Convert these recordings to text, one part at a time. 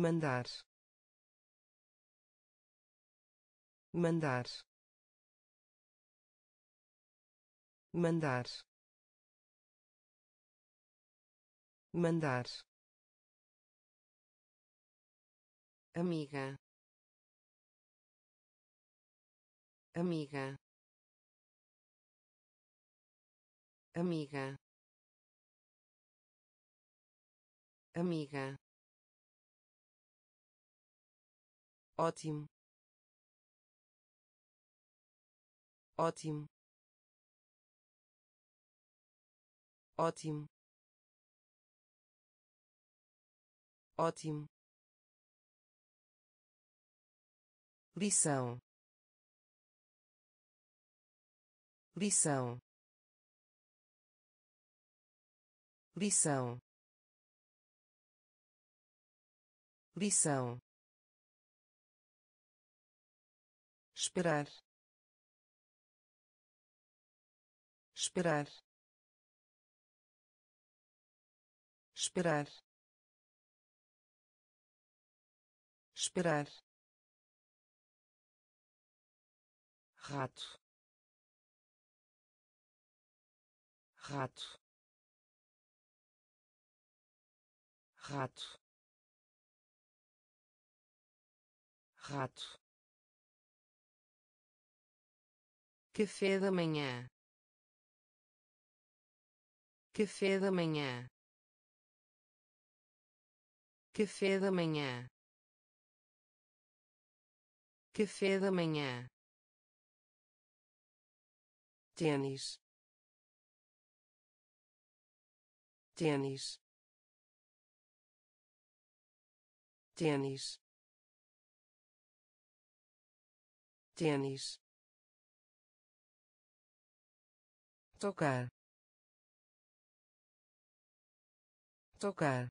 mandar. Mandar. Mandar. Mandar. Amiga. Amiga. Amiga. Amiga ótimo. Ótimo. Ótimo. Ótimo. Lição. Lição. Lição. Lição esperar. Esperar. Esperar. Esperar. Rato. Rato. Rato. Rato café da manhã. Café da manhã. Café da manhã. Café da manhã. Tênis. Tênis. Tênis. Tênis tocar tocar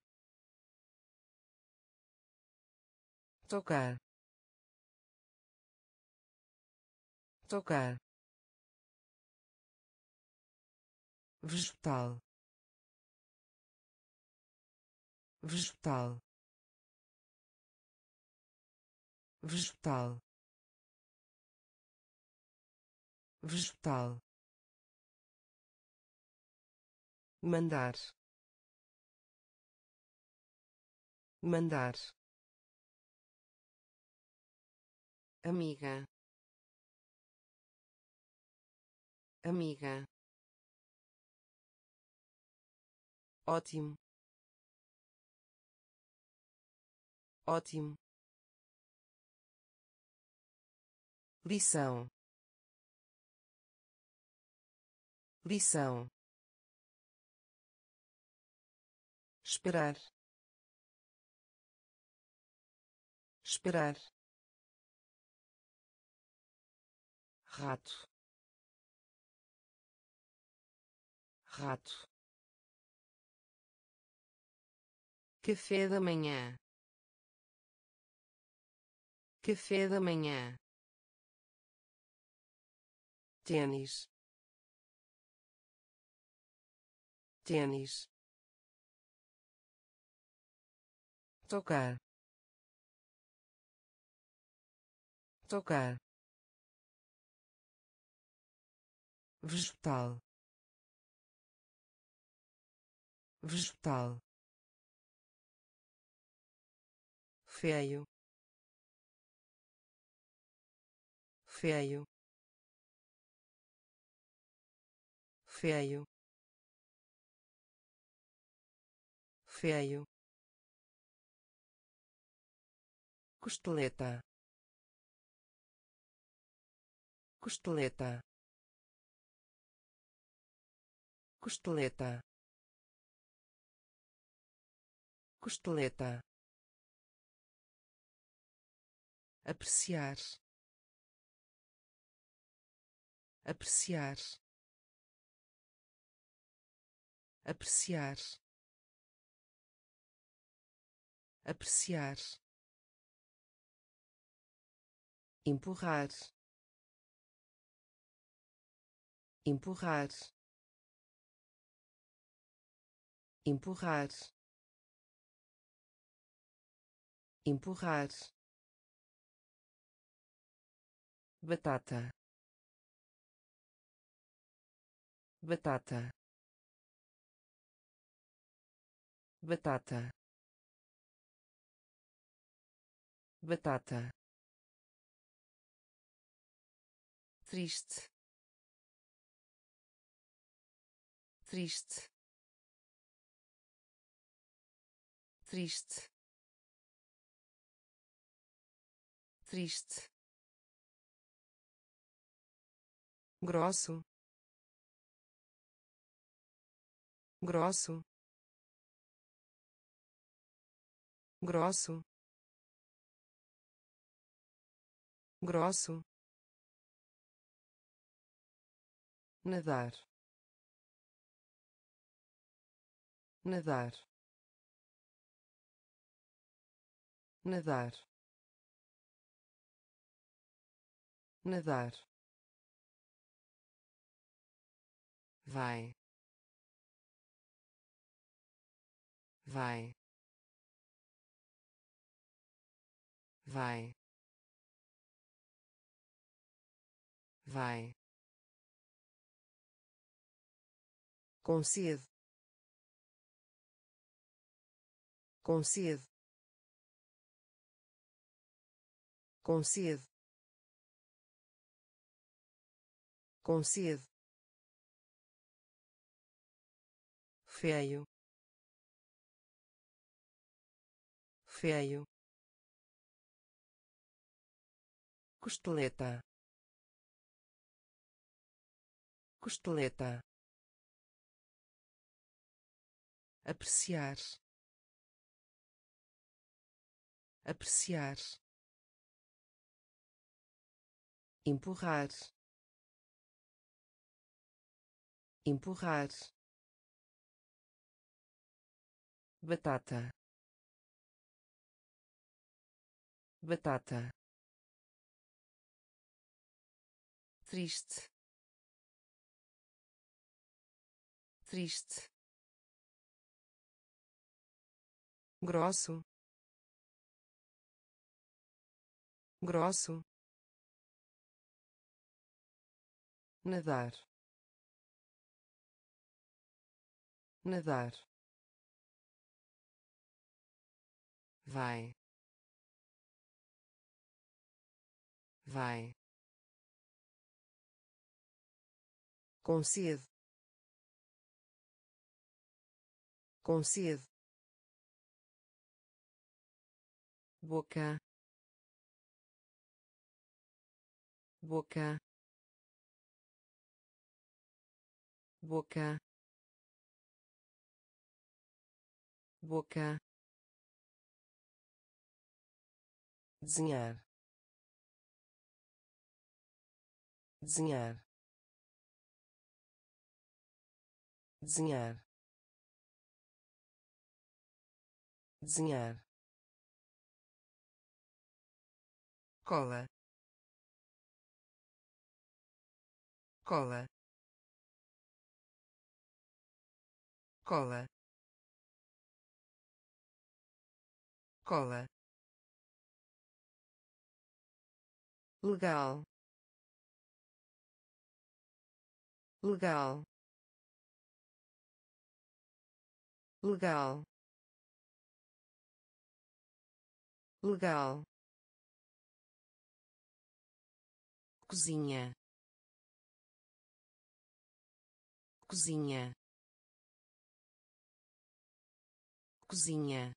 tocar tocar vegetal vegetal vegetal vegetal mandar. Mandar. Amiga. Amiga. Ótimo. Ótimo. Lição. Lição esperar. Esperar. Rato. Rato. Café da manhã. Café da manhã. Tênis. Tênis tocar. Tocar. Vegetal. Vegetal. Feio. Feio. Feio. Feio costeleta. Costeleta. Costeleta. Costeleta. Apreciar. Apreciar. Apreciar. Apreciar empurrar. Empurrar. Empurrar. Empurrar. Batata. Batata. Batata. Batata triste. Triste. Triste. Triste. Grosso. Grosso. Grosso. Grosso nadar. Nadar. Nadar. Nadar. Vai. Vai. Vai. Vai concede concede concede concede feio. Feio. Costeleta. Costeleta apreciar. Apreciar. Empurrar. Empurrar. Batata. Batata. Triste. Triste grosso. Grosso. Nadar. Nadar. Vai. Vai. Concede concede boca. Boca. Boca. Boca. Desenhar. Desenhar. Desenhar. Desenhar cola. Cola. Cola. Cola. Legal. Legal. Legal. Legal cozinha. Cozinha. Cozinha.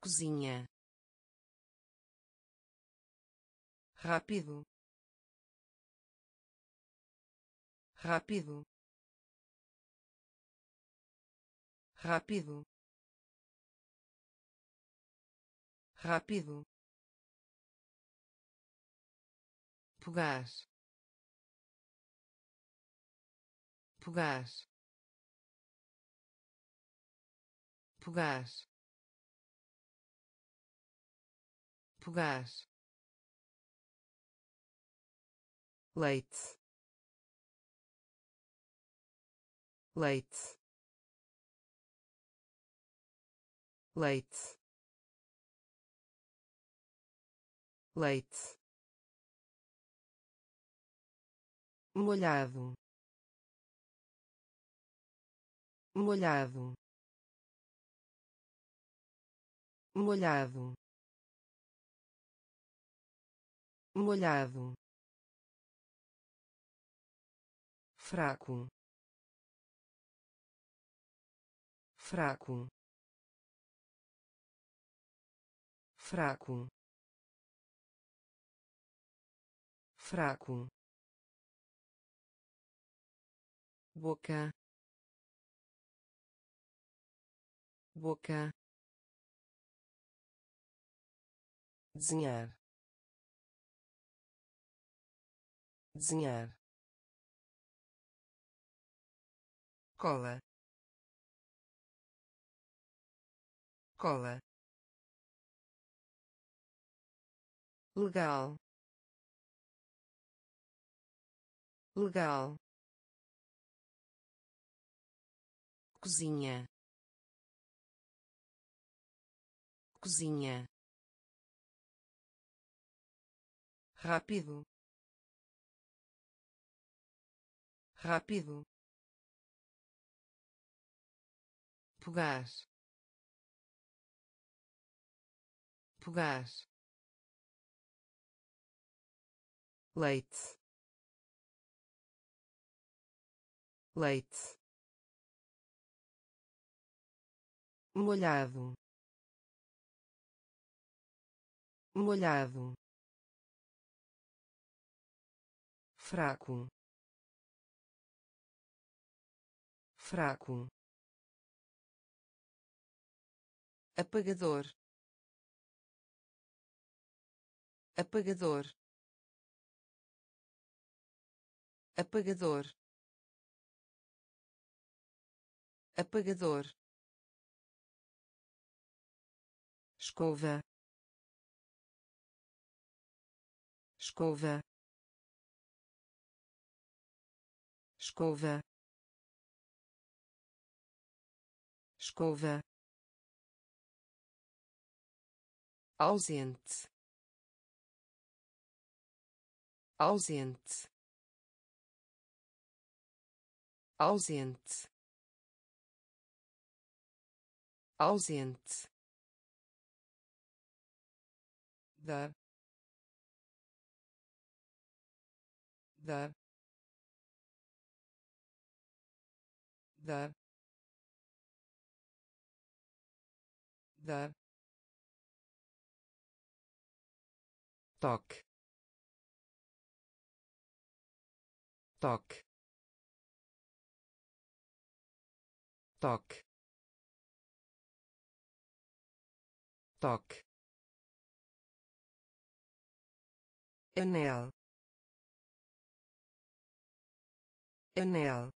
Cozinha. Rápido. Rápido. Rápido. Rápido pegar. Pegar. Pegar. Pegar. Leite. Leite. Leite. Leite molhado molhado molhado molhado fraco fraco fraco fraco boca. Boca. Desenhar. Desenhar. Cola. Cola. Legal. Legal cozinha. Cozinha. Rápido. Rápido. Pegar. Pegar. Leite. Leite molhado molhado fraco fraco apagador apagador apagador apagador escova. Escova. Escova. Escova. Ausente. Ausente. Ausente. Ausente the the the the. Tak tak tak tak anel. Anel.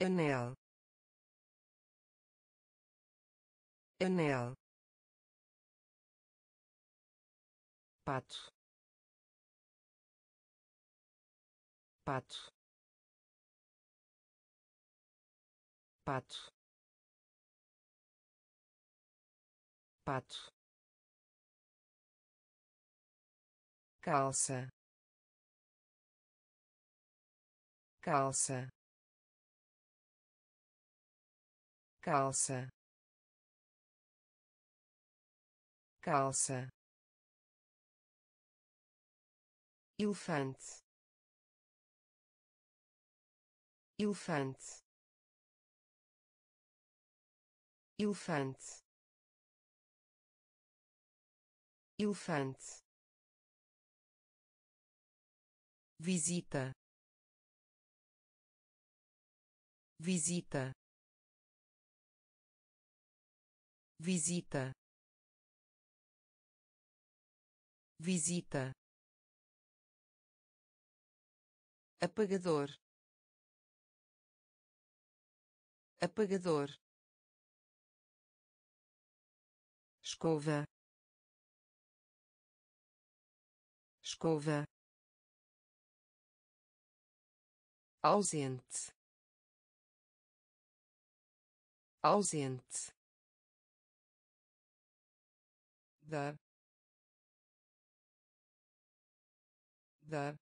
Anel. Anel. Pato. Pato. Pato. Pato calça. Calça. Calça. Calça. Elefante. Elefante. Elefante. Elefante visita. Visita. Visita. Visita. Apagador. Apagador. Escova. Escova ausente. Ausente. Dar dar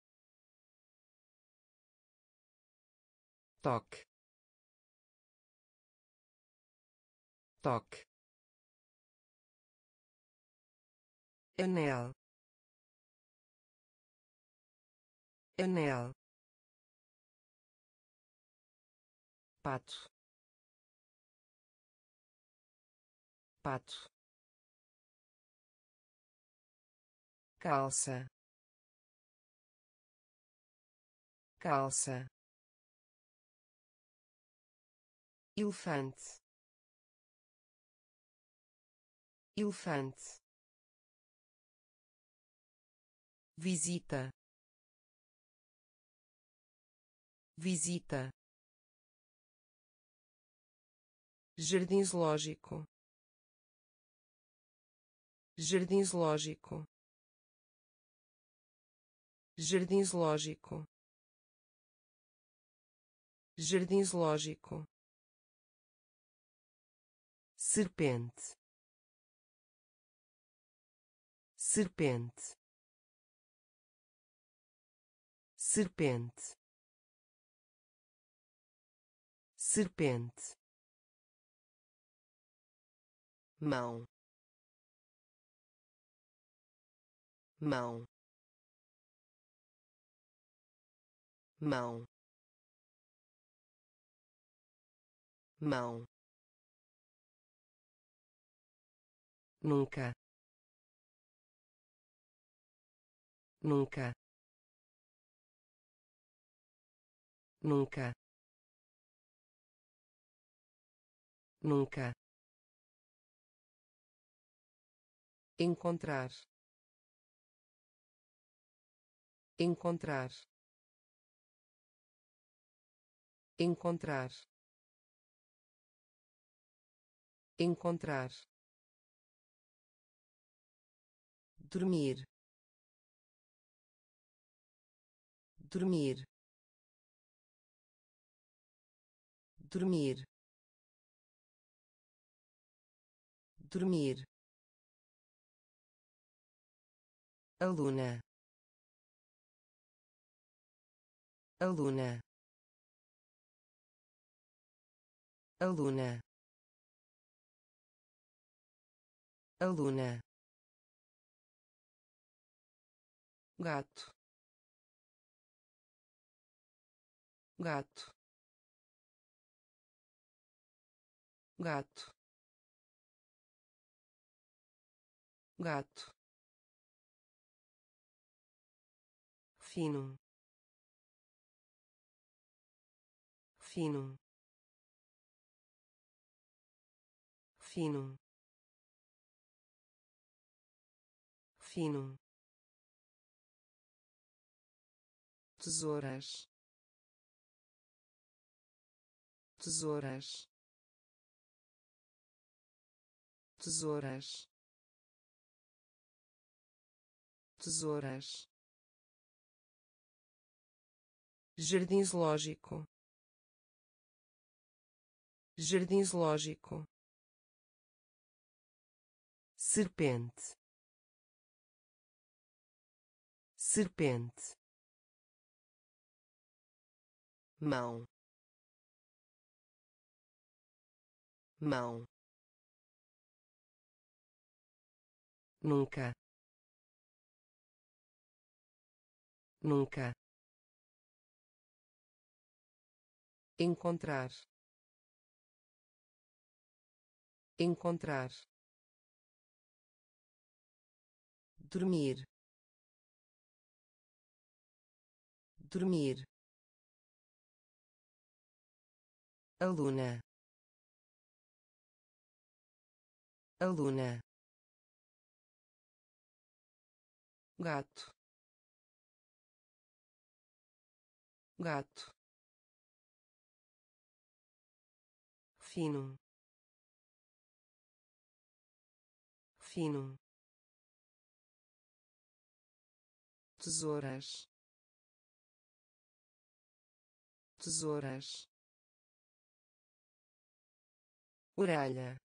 toque toque anel anel pato. Pato. Calça. Calça. Elefante. Elefante. Visita. Visita jardim zoológico. Jardim zoológico. Jardim zoológico. Jardim zoológico. Serpente. Serpente. Serpente. Serpente mão. Mão. Mão. Mão. Nunca. Nunca. Nunca. Nunca encontrar. Encontrar. Encontrar. Encontrar. Dormir. Dormir. Dormir. Dormir aluna. Aluna. Aluna. Aluna. Gato. Gato. Gato. Gato fino. Fino. Fino. Fino. Tesouras. Tesouras. Tesouras. Tesouras jardim zoológico. Jardim zoológico. Serpente. Serpente. Mão. Mão. Nunca. Nunca encontrar. Encontrar. Dormir. Dormir. Aluna. Aluna. Gato. Gato fino. Fino. Tesouras. Tesouras. Orelha.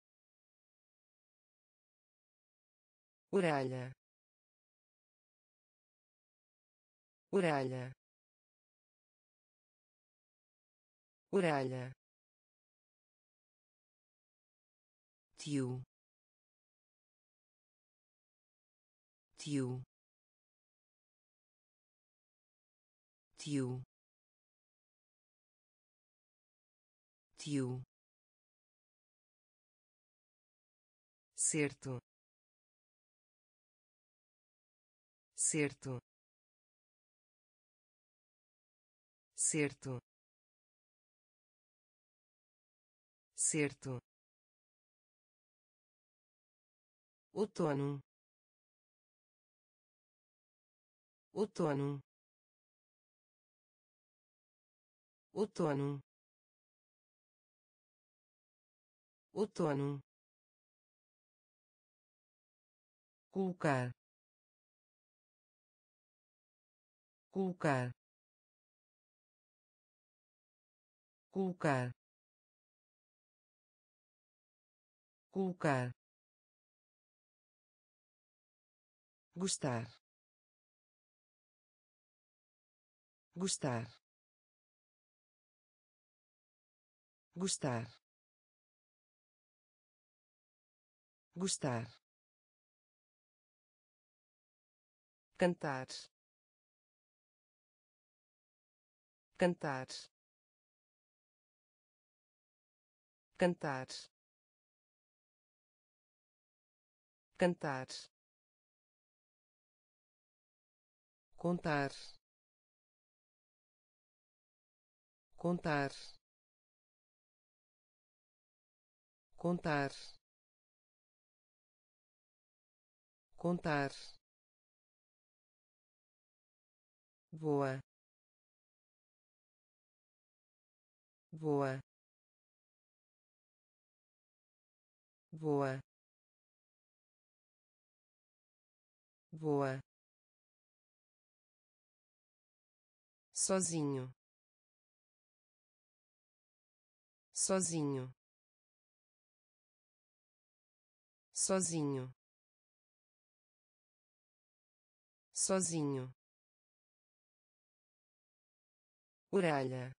Orelha. Orelha. Orelha tio. Tio. Tio. Tio. Certo. Certo. Certo. Certo outono. Outono. Outono. Outono. Colocar. Colocar. Colocar. Colocar gostar. Gostar. Gostar. Gostar. Cantar. Cantar. Cantar. Cantar contar. Contar. Contar. Contar. Voa voa voa voa sozinho. Sozinho. Sozinho. Sozinho. Orelha.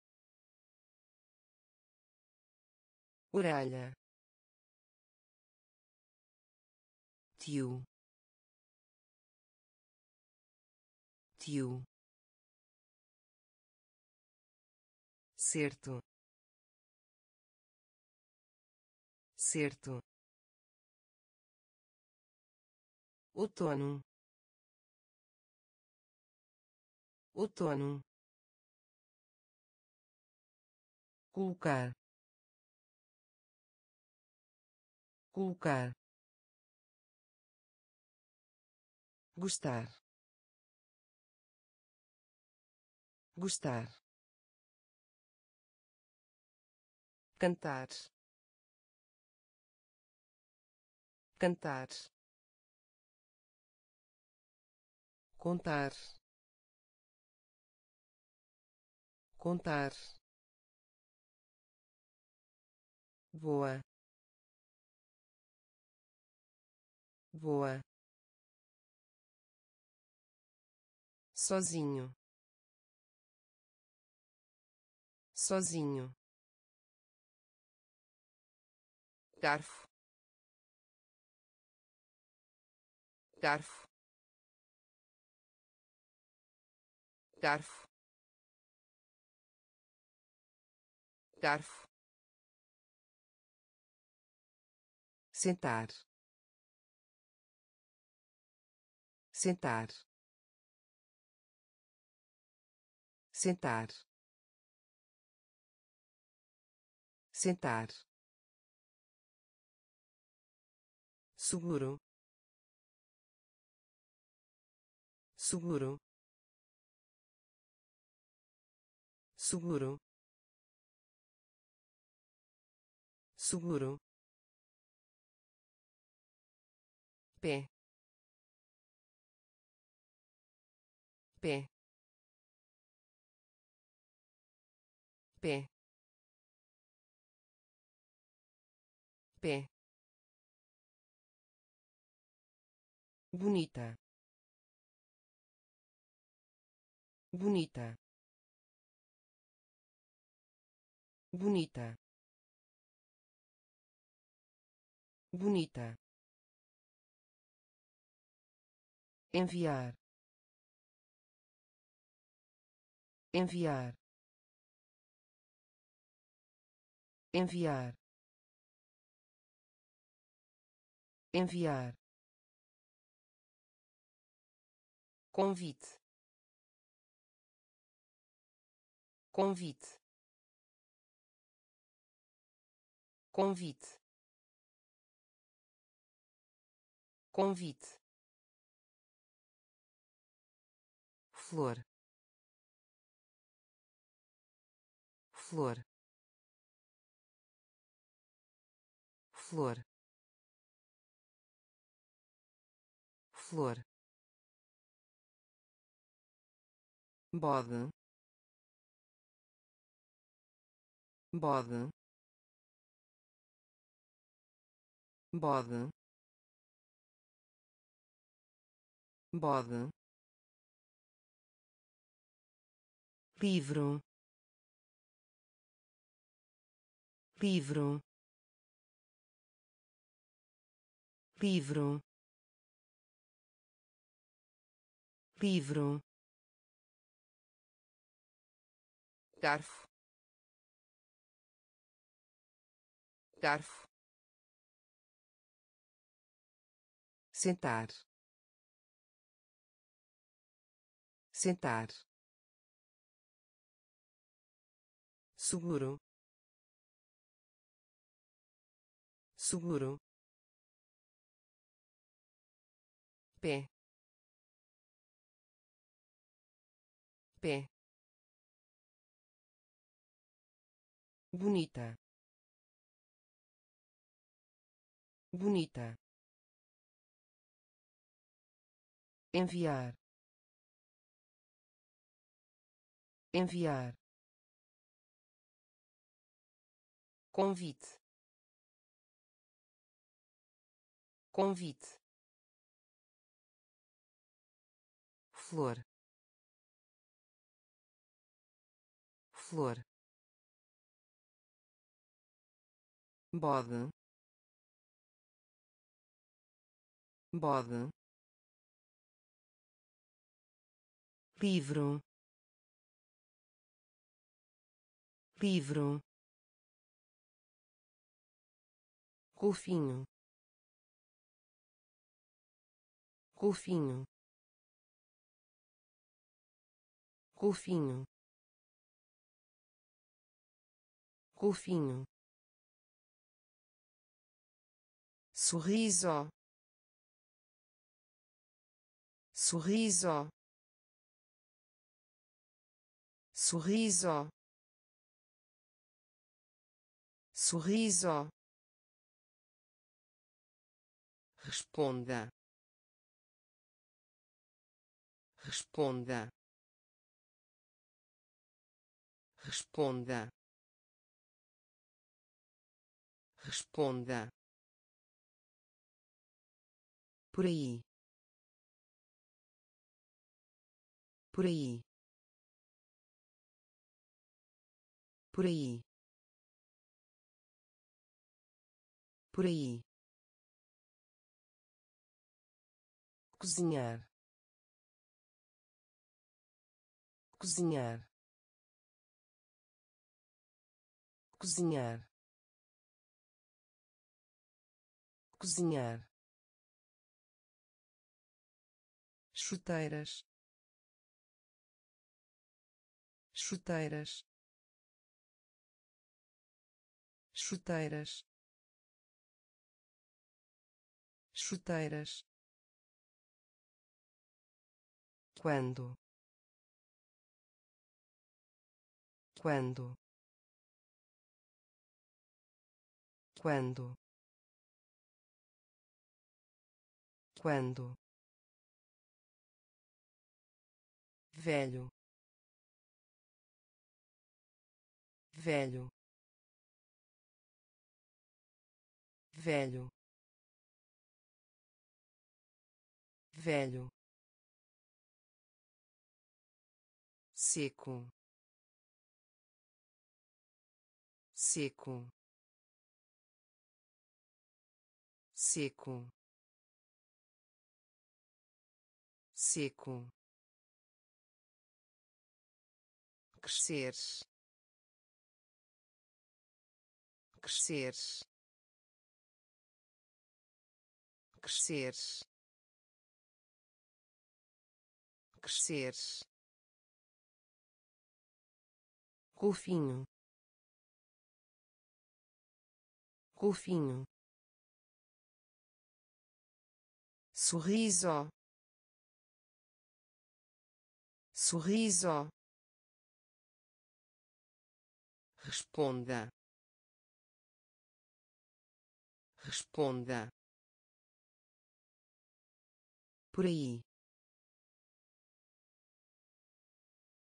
Orelha. Tio. Tio certo. Certo. Outono. Outono. Colocar. Colocar. Gostar. Gostar cantar. Cantar. Contar. Contar. Voa voa sozinho. Sozinho garfo. Garfo. Garfo. Garfo. Sentar. Sentar. Sentar. Sentar seguro. Seguro. Seguro. Seguro. Pé. Pé. Pé. Pé bonita. Bonita. Bonita. Bonita. Enviar. Enviar. Enviar. Enviar convite. Convite. Convite. Convite. Flor. Flor. Flor. Flor bode. Bode. Bode. Bode. Livro. Livro. Livro. Livro garfo. Garfo. Sentar. Sentar. Seguro. Seguro. Pé. Pé bonita. Bonita. Enviar. Enviar. Convite. Convite. Flor. Flor bode. Bode. Livro. Livro. Golfinho. Golfinho. Golfinho. Golfinho sorriso. Sorriso. Sorriso. Sorriso. Responda. Responda. Responda. Responda por aí. Por aí. Por aí. Por aí. Cozinhar. Cozinhar. Cozinhar. Cozinhar chuteiras. Chuteiras. Chuteiras. Chuteiras. Quando? Quando? Quando? Quando velho. Velho. Velho. Velho. Seco. Seco. Seco. Seco crescer. crescer. Crescer. Crescer. Golfinho. Golfinho. Sorriso. Sorriso responda. Responda. Por aí.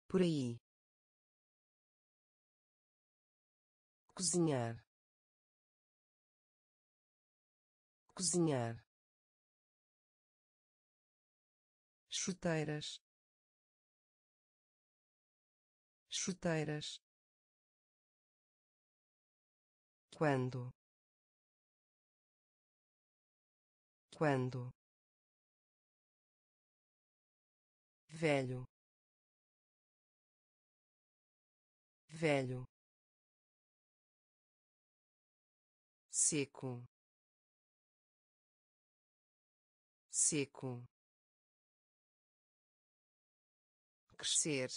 Por aí. Cozinhar. Cozinhar. Chuteiras. Chuteiras quando? Quando? Velho. Velho. Seco. Seco. Crescer.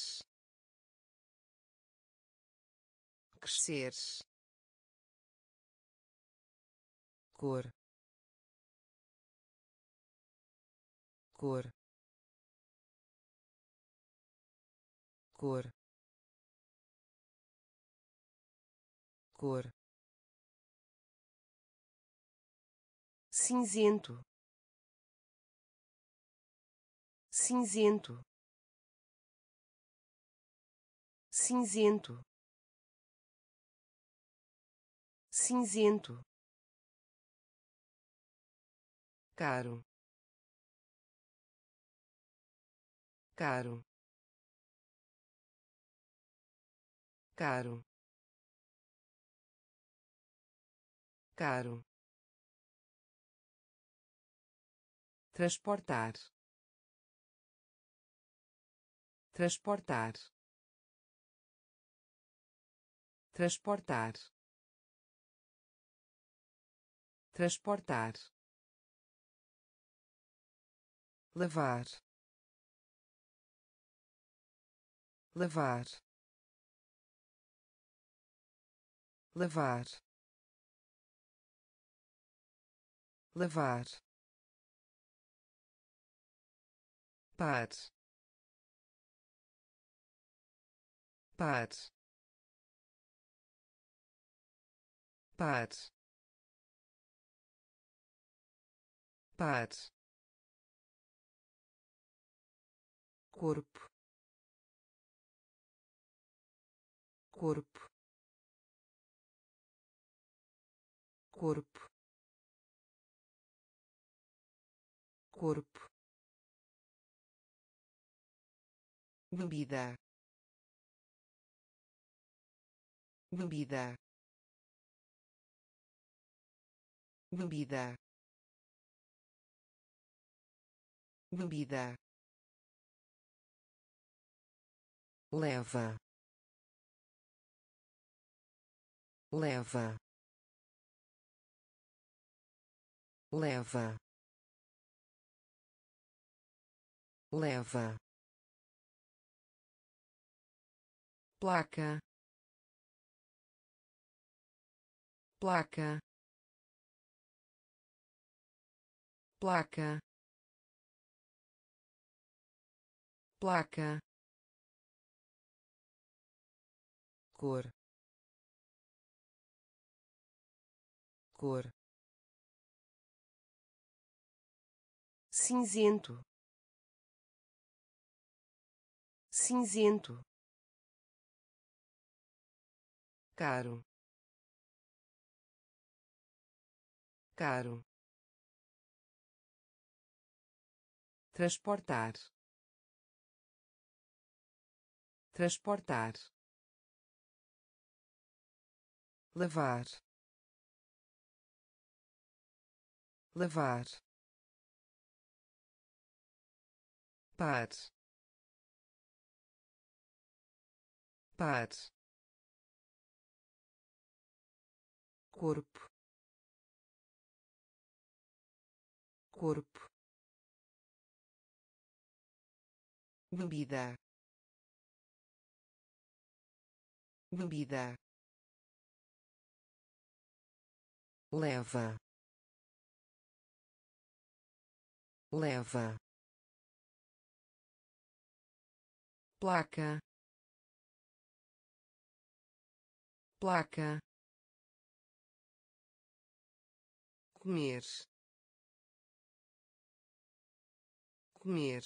Crescer cor. Cor. Cor. Cor. Cinzento. Cinzento. Cinzento. Cinzento caro. Caro. Caro. Caro. Transportar. Transportar. Transportar. Transportar lavar lavar lavar lavar par. Par. Par. Par corpo. Corpo. Corpo. Corpo. Bebida. Bebida. Bebida. Bebida leva. Leva. Leva. Leva. Placa. Placa. Placa. Placa cor. Cor. Cinzento. Cinzento. Caro. Caro. Transportar. Transportar lavar lavar par. Par. Corpo. Corpo. Bebida. Bebida leva. Leva. Placa. Placa. Comer. Comer.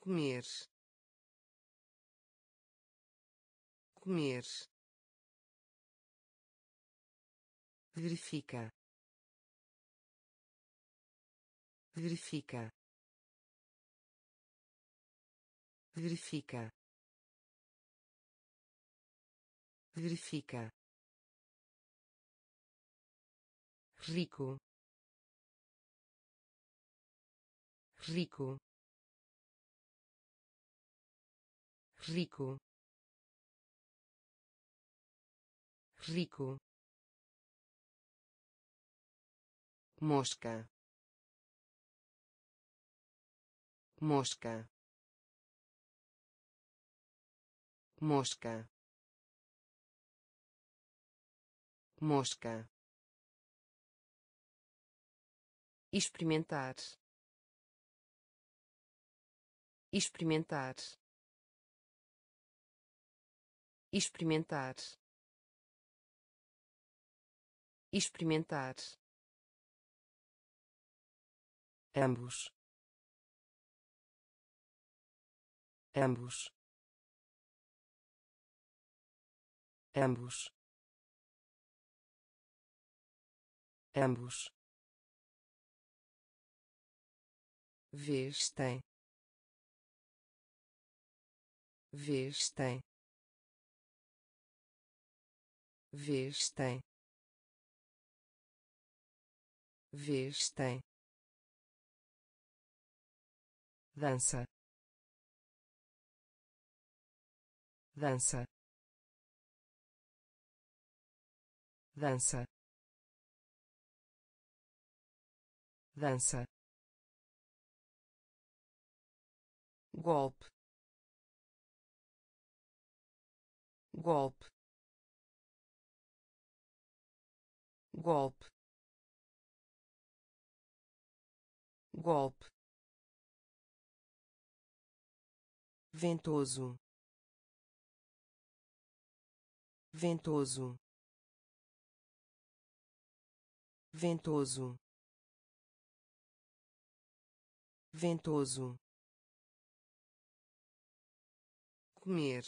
Comer. Comer verifica verifica verifica verifica rico rico rico rico mosca. Mosca. Mosca. Mosca. Experimentar. Experimentar. Experimentar. Experimentar ambos. Ambos. Ambos. Ambos. Vestem vestem vestem vestem dança. Dança. Dança. Dança. Golpe. Golpe. Golpe. Golpe ventoso. Ventoso. Ventoso. Ventoso. Comer.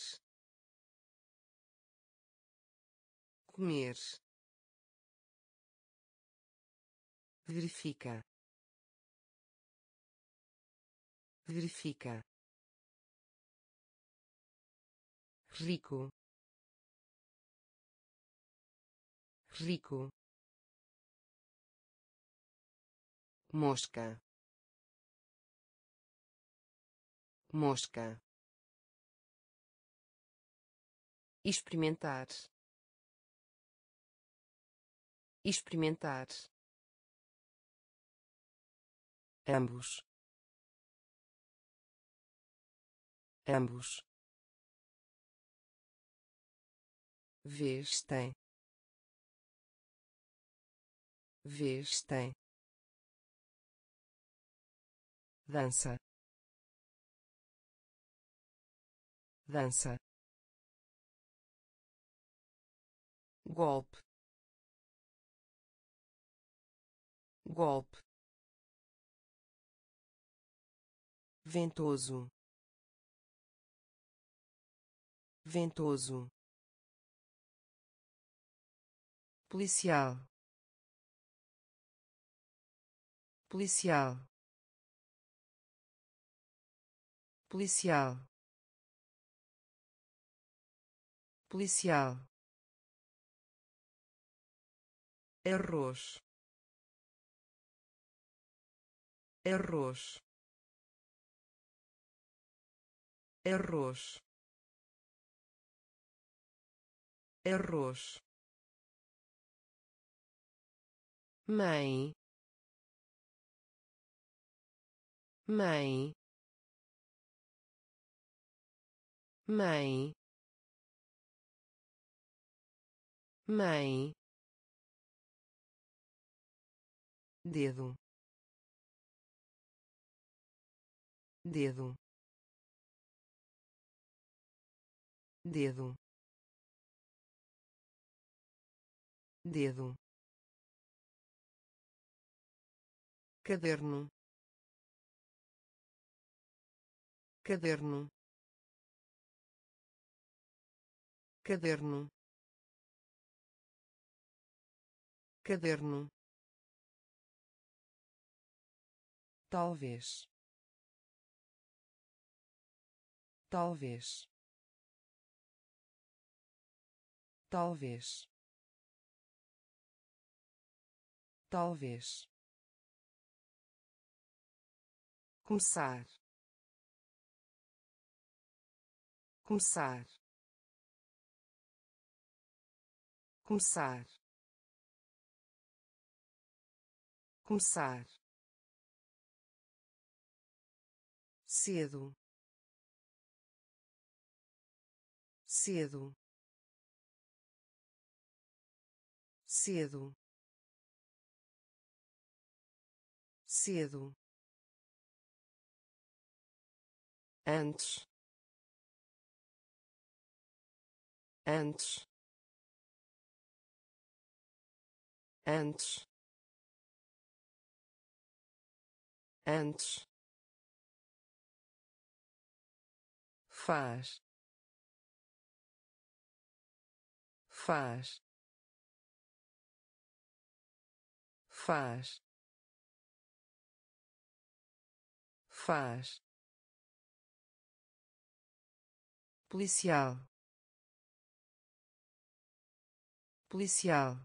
Comer. Verifica. Verifica rico. Rico. Mosca. Mosca. Experimentar. Experimentar. Ambos. Ambos vestem vestem dança. Dança. Golpe. Golpe. Ventoso. Ventoso policial. Policial. Policial. Policial. Arroz. Arroz. Arroz. Arroz mãe. Mãe. Mãe. Mãe. Dedo. Dedo. Dedo. Dedo caderno. Caderno. Caderno. Caderno. Talvez. Talvez. Talvez. Talvez começar. Começar. Começar. Começar. Cedo. Cedo. Cedo. Cedo antes. Antes. Antes. Antes. Faz. Faz. Faz. Faz policial. Policial.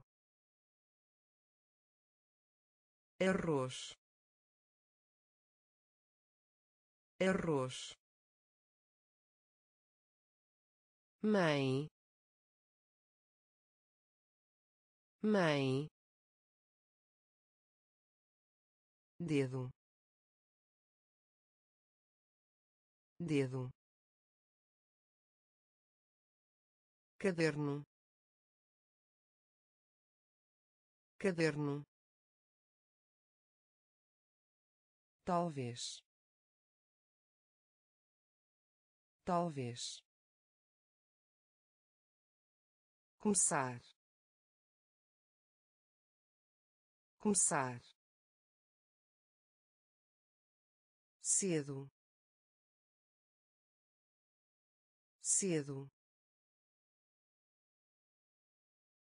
Arroz. Arroz. Mãe. Mãe. Dedo. Dedo caderno. Caderno. Talvez. Talvez. Começar. Começar. Cedo. Cedo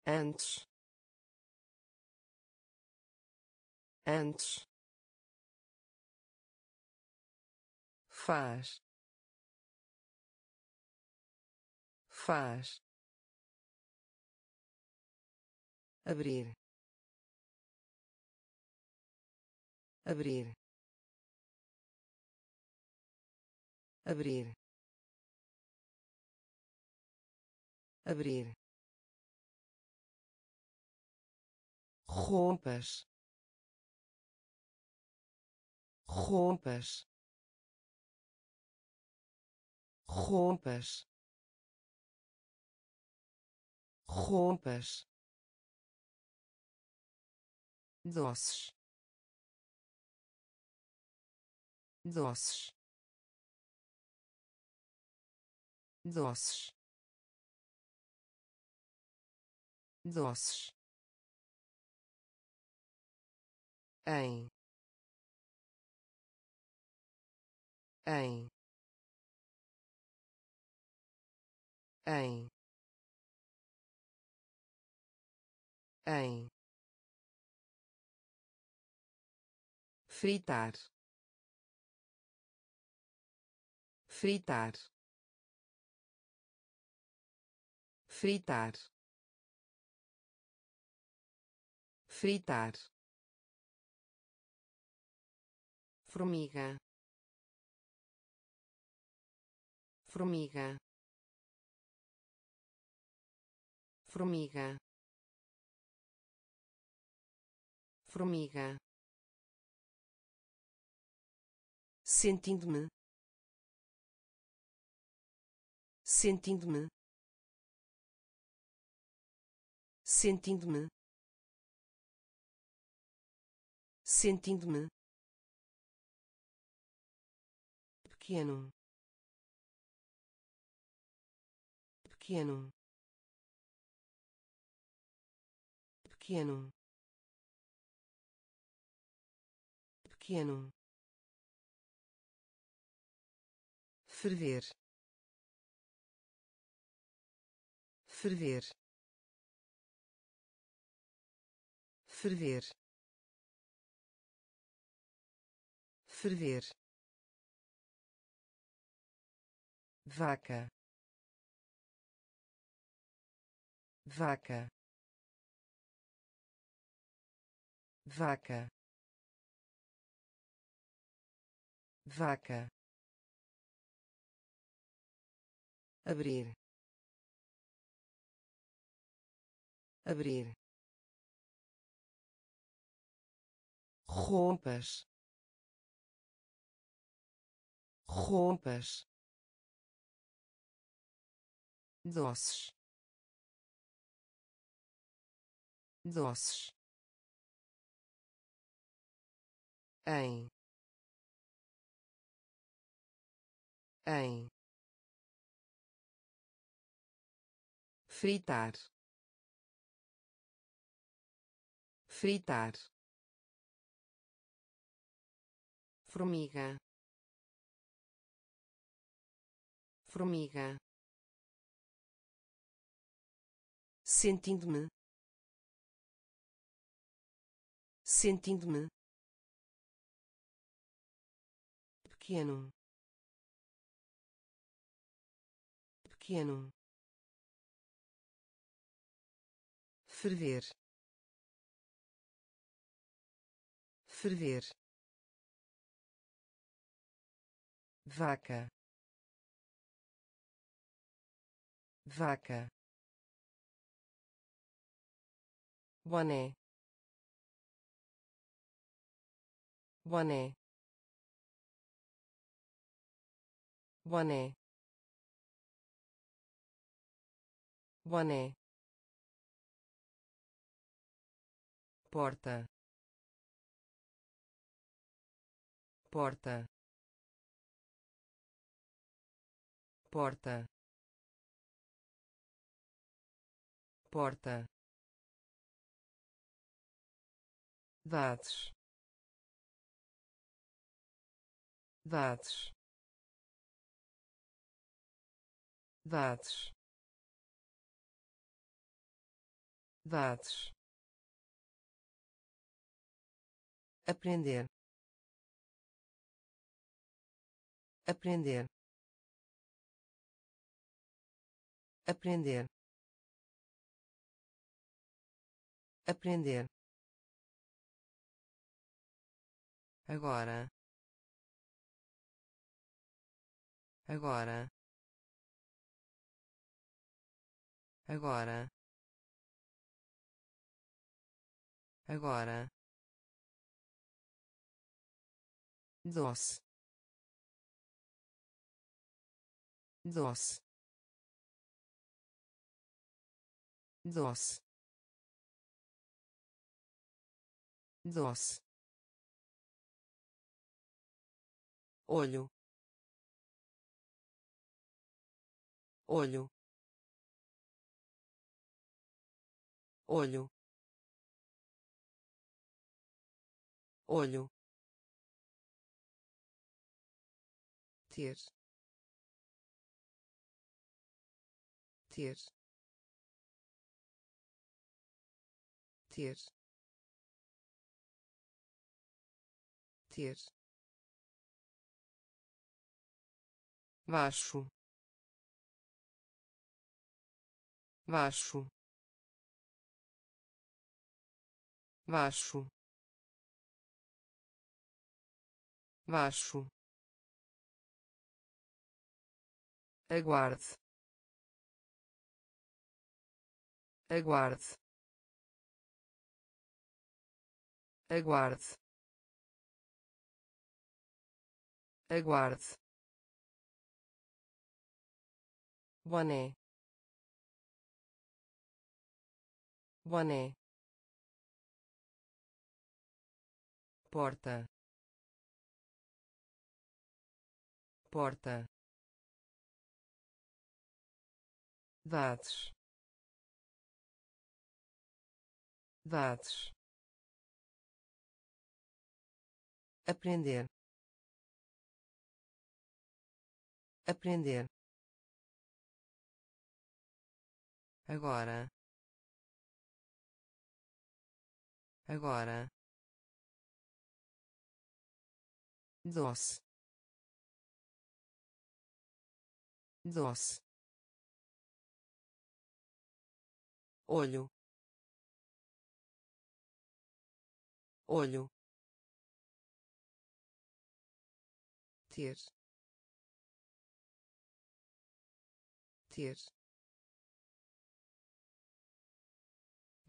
antes. Antes. Faz. Faz. Abrir. Abrir. Abrir. Abrir roupas roupas roupas roupas doces. Doces. Doces. Doces em. Em. Em. Em. Fritar. Fritar. Fritar. Fritar formiga. Formiga. Formiga. Formiga. Sentindo-me. Sentindo-me. Sentindo-me. Sentindo-me pequeno. Pequeno. Pequeno. Pequeno. Ferver. Ferver. Ferver. Ferver vaca. Vaca. Vaca. Vaca. Abrir. Abrir. Roupas roupas doces. Doces. Em. Em. Fritar. Fritar. Formiga. Formiga sentindo-me. Sentindo-me. Pequeno. Pequeno. Ferver. Ferver. Vaca. Vaca boné boné boné boné porta. Porta. Porta. Porta dados. Dados. Dados. Dados. Aprender. Aprender. Aprender. Aprender agora. Agora. Agora. Agora. Doce. Doce. Doce. Doce olho olho olho olho ter ter ter ter baixo. Baixo. Baixo. Baixo. Aguarde. Aguarde. Aguarde. Aguarde boné. Boné. Porta. Porta. Dados. Dados. Aprender. Aprender agora. Agora. Doce. Doce. Olho. Olho. Ter. Ter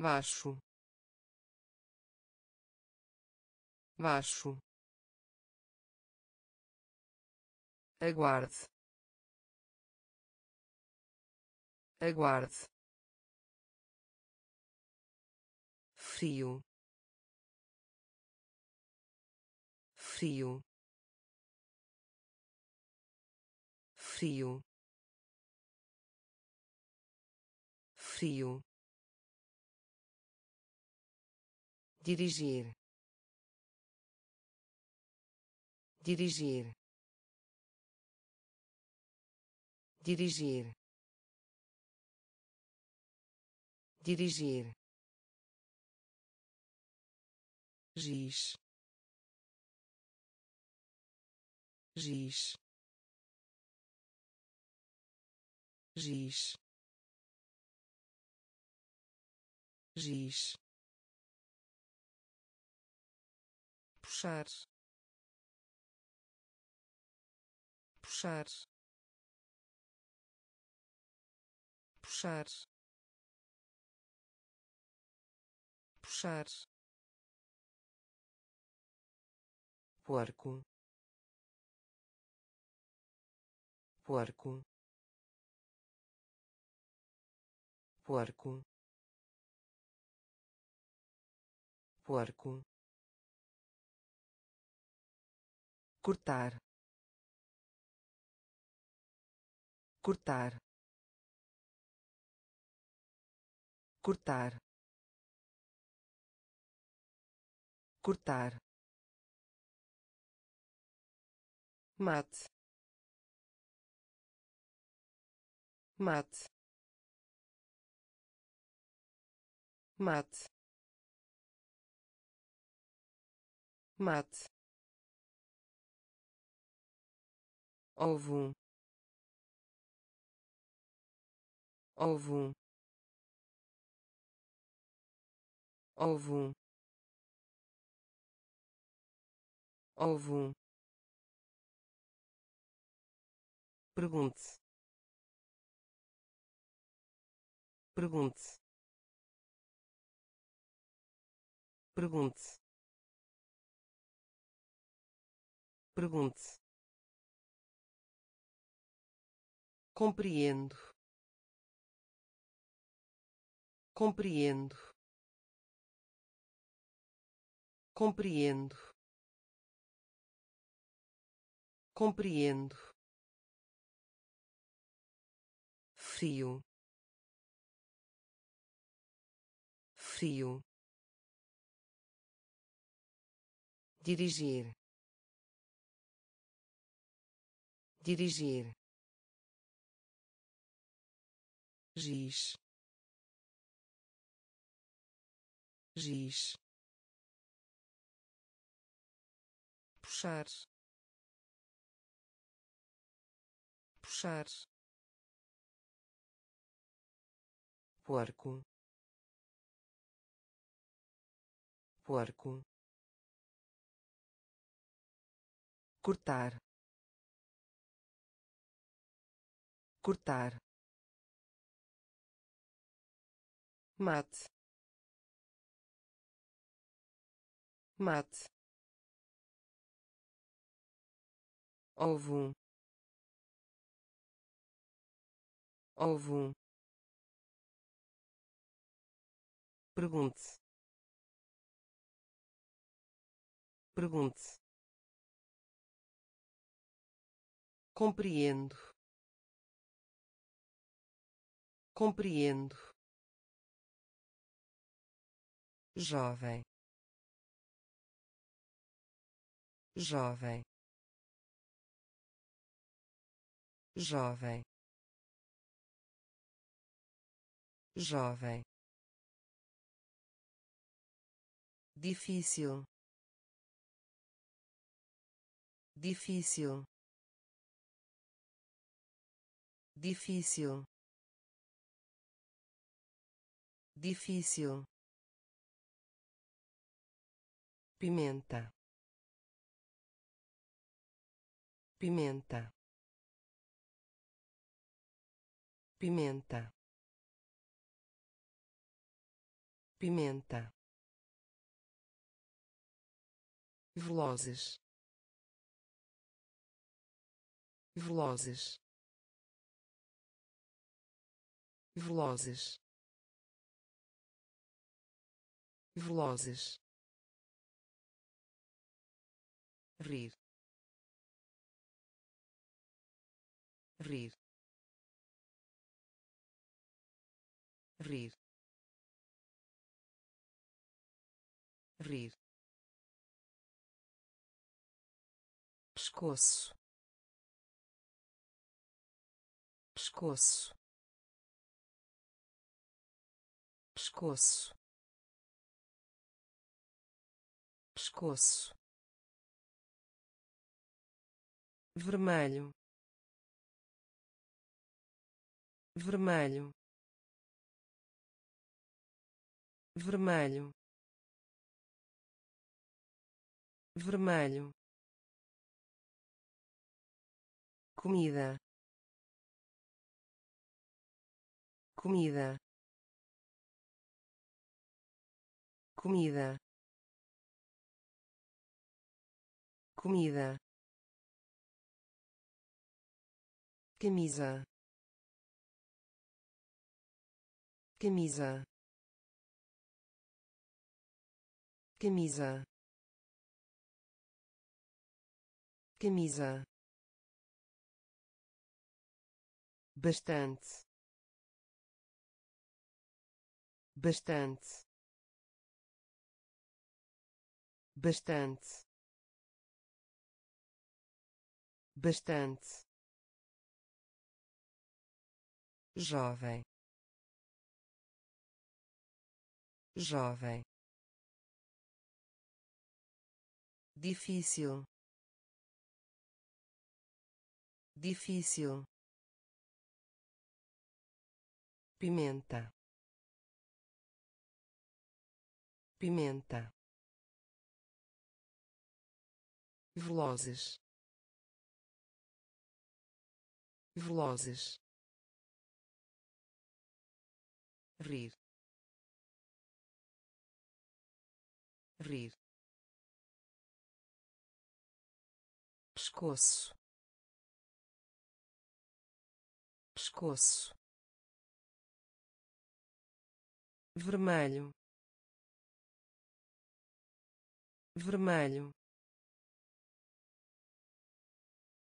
baixo. Baixo. Aguarde. Aguarde. Frio. Frio. Frio. Frio dirigir. Dirigir. Dirigir. Dirigir. Giz. Giz. Giz. Giz puxar. Puxar. Puxar. Puxar. Porco porco porco porco cortar cortar cortar cortar mate mate mate mate ovo ovo ovo ovo pergunte pergunte pergunte pergunte compreendo. Compreendo. Compreendo. Compreendo. Frio. Frio. Dirigir. Dirigir giz. Giz. Puxar. Puxar. Porco porco cortar. Cortar mate. Mate. Ovo ovo pergunte pergunte compreendo. Compreendo jovem. Jovem. Jovem. Jovem. Difícil. Difícil. Difícil. Difícil pimenta. Pimenta. Pimenta. Pimenta. Velozes. Velozes. Velozes. Velozes rir. Rir. Rir. Rir. Pescoço. Pescoço. Pescoço. Pescoço vermelho vermelho vermelho vermelho. Comida. Comida. Comida. Comida camisa. Camisa. Camisa. Camisa. Bastante. Bastante. Bastante. Bastante jovem. Jovem. Difícil. Difícil. Pimenta. Pimenta. Velozes. Velozes rir. Rir. Pescoço. Pescoço. Vermelho. Vermelho.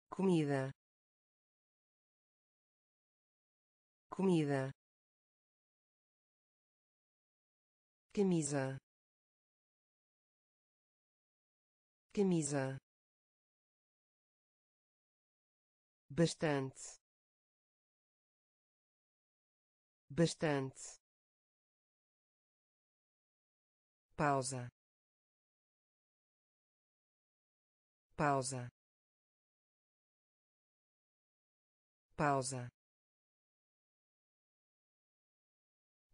Comida. Comida camisa. Camisa. Bastante. Bastante. Pausa. Pausa. Pausa.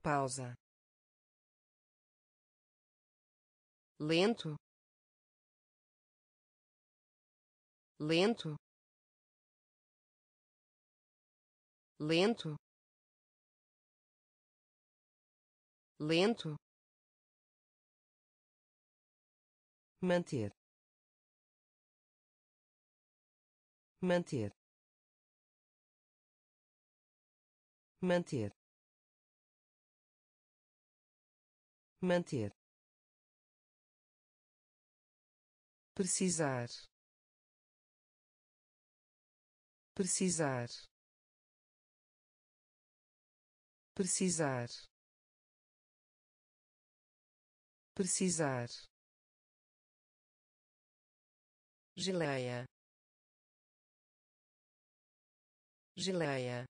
Pausa lento. Lento. Lento. Lento. Manter. Manter. Manter. Manter precisar. Precisar. Precisar. Precisar. Geleia. Geleia.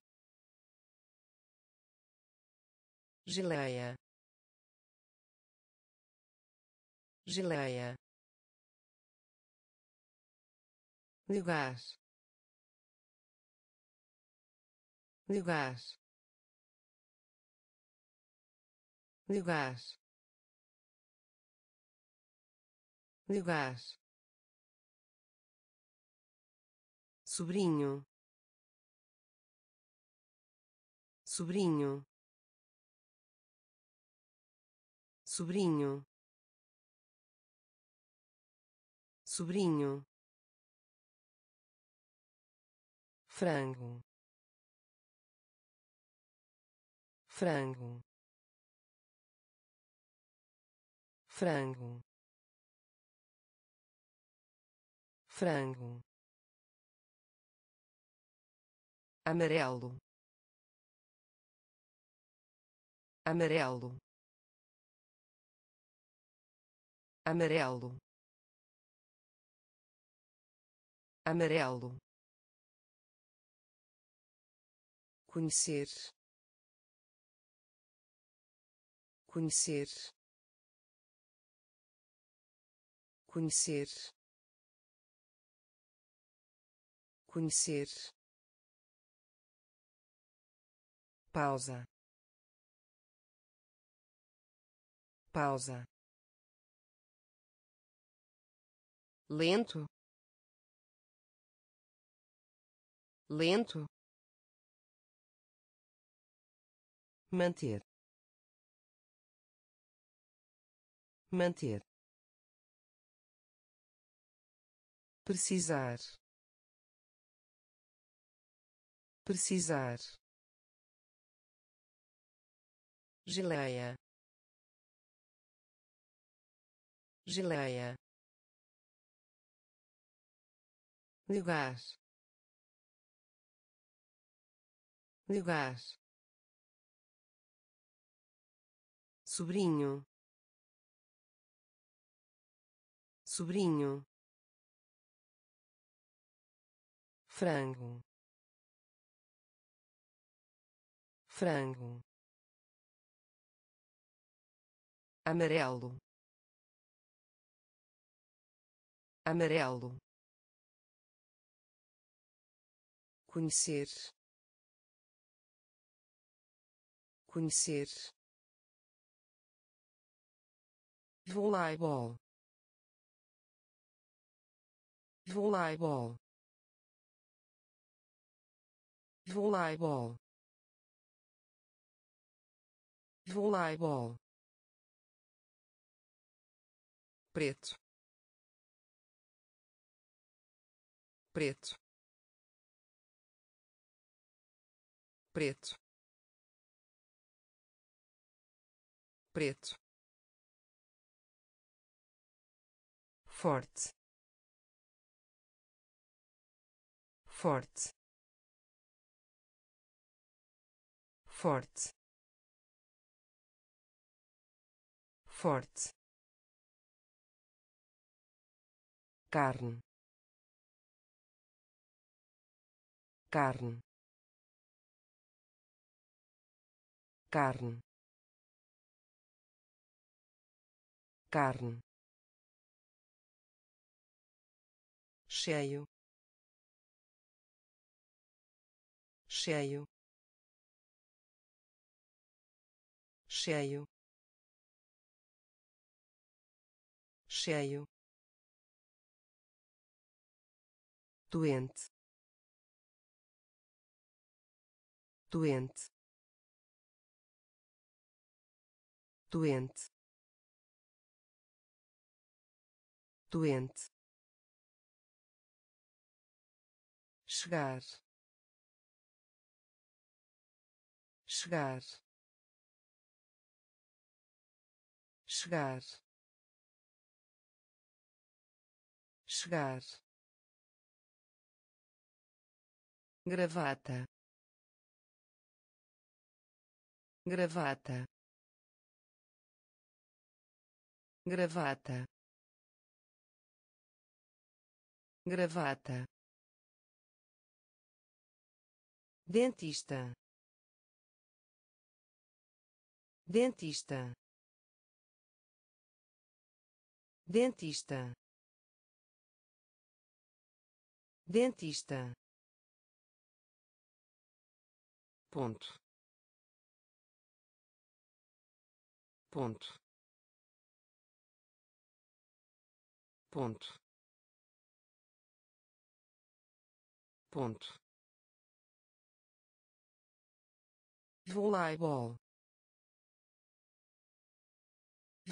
Geleia. Geleia lugar. Lugar. Lugar. Lugar. Sobrinho. Sobrinho. Sobrinho. Sobrinho frango. Frango. Frango. Frango. Amarelo. Amarelo. Amarelo. Amarelo conhecer. Conhecer. Conhecer. Conhecer. Pausa. Pausa. Lento. Lento manter. Manter. Precisar. Precisar. Geleia. Geleia. Lugar lugar sobrinho. Sobrinho. Frango. Frango. Amarelo. Amarelo. Conhecer. Conhecer voleibol voleibol voleibol voleibol preto. Preto. Preto. Preto forte forte forte forte carne carne carne carne cheio cheio cheio cheio doente doente doente doente chegar. Chegar. Chegar. Chegar. Gravata. Gravata. Gravata. Gravata dentista. Dentista. Dentista. Dentista. Ponto. Ponto. Ponto. Ponto voleibol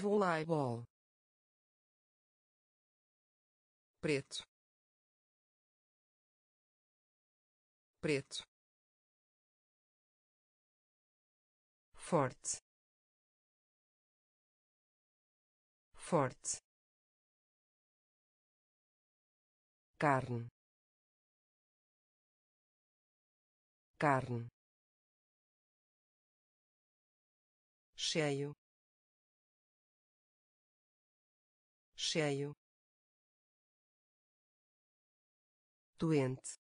voleibol preto. Preto. Forte. Forte. Carne. Carne cheio. Cheio. Doente.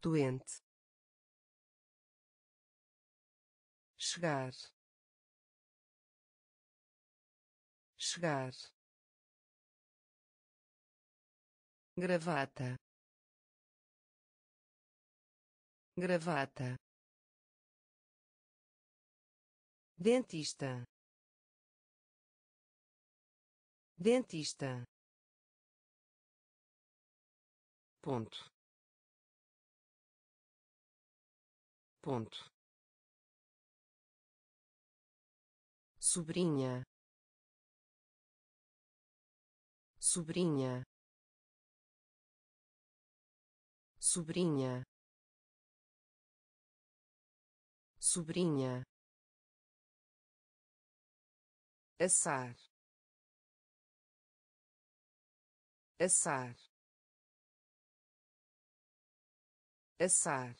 Doente. Chegar. Chegar. Gravata. Gravata dentista. Dentista. Ponto. Ponto. Sobrinha. Sobrinha. Sobrinha. Sobrinha assar. Assar. Assar.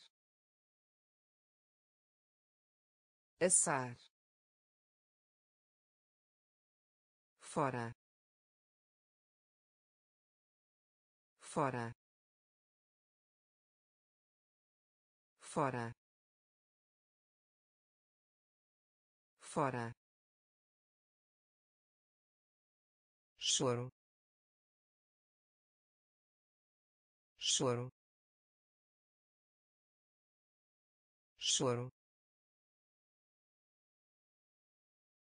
Assar. Fora. Fora. Fora. Fora choro. Choro. Choro.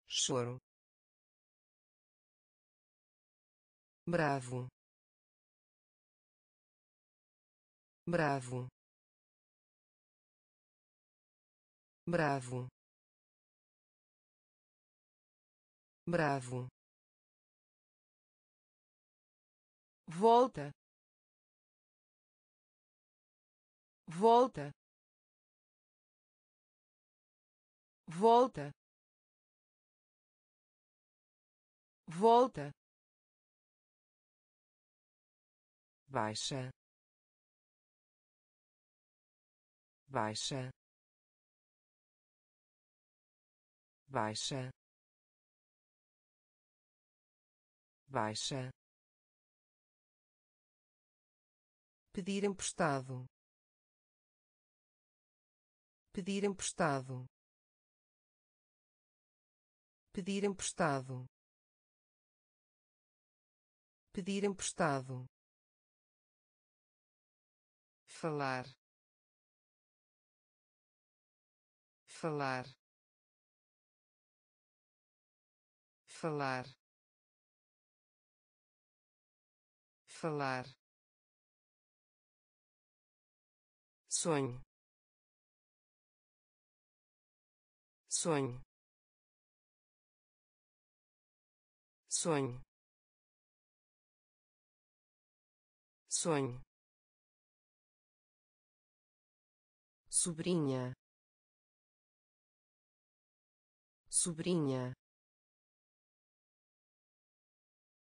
Choro. Bravo. Bravo. Bravo. Bravo volta. Volta. Volta. Volta. Baixa. Baixa. Baixa. Baixa pedir emprestado. Pedir emprestado. Pedir emprestado. Pedir emprestado. Falar. Falar. Falar. Falar sonho. Sonho. Sonho. Sonho. Sobrinha. Sobrinha.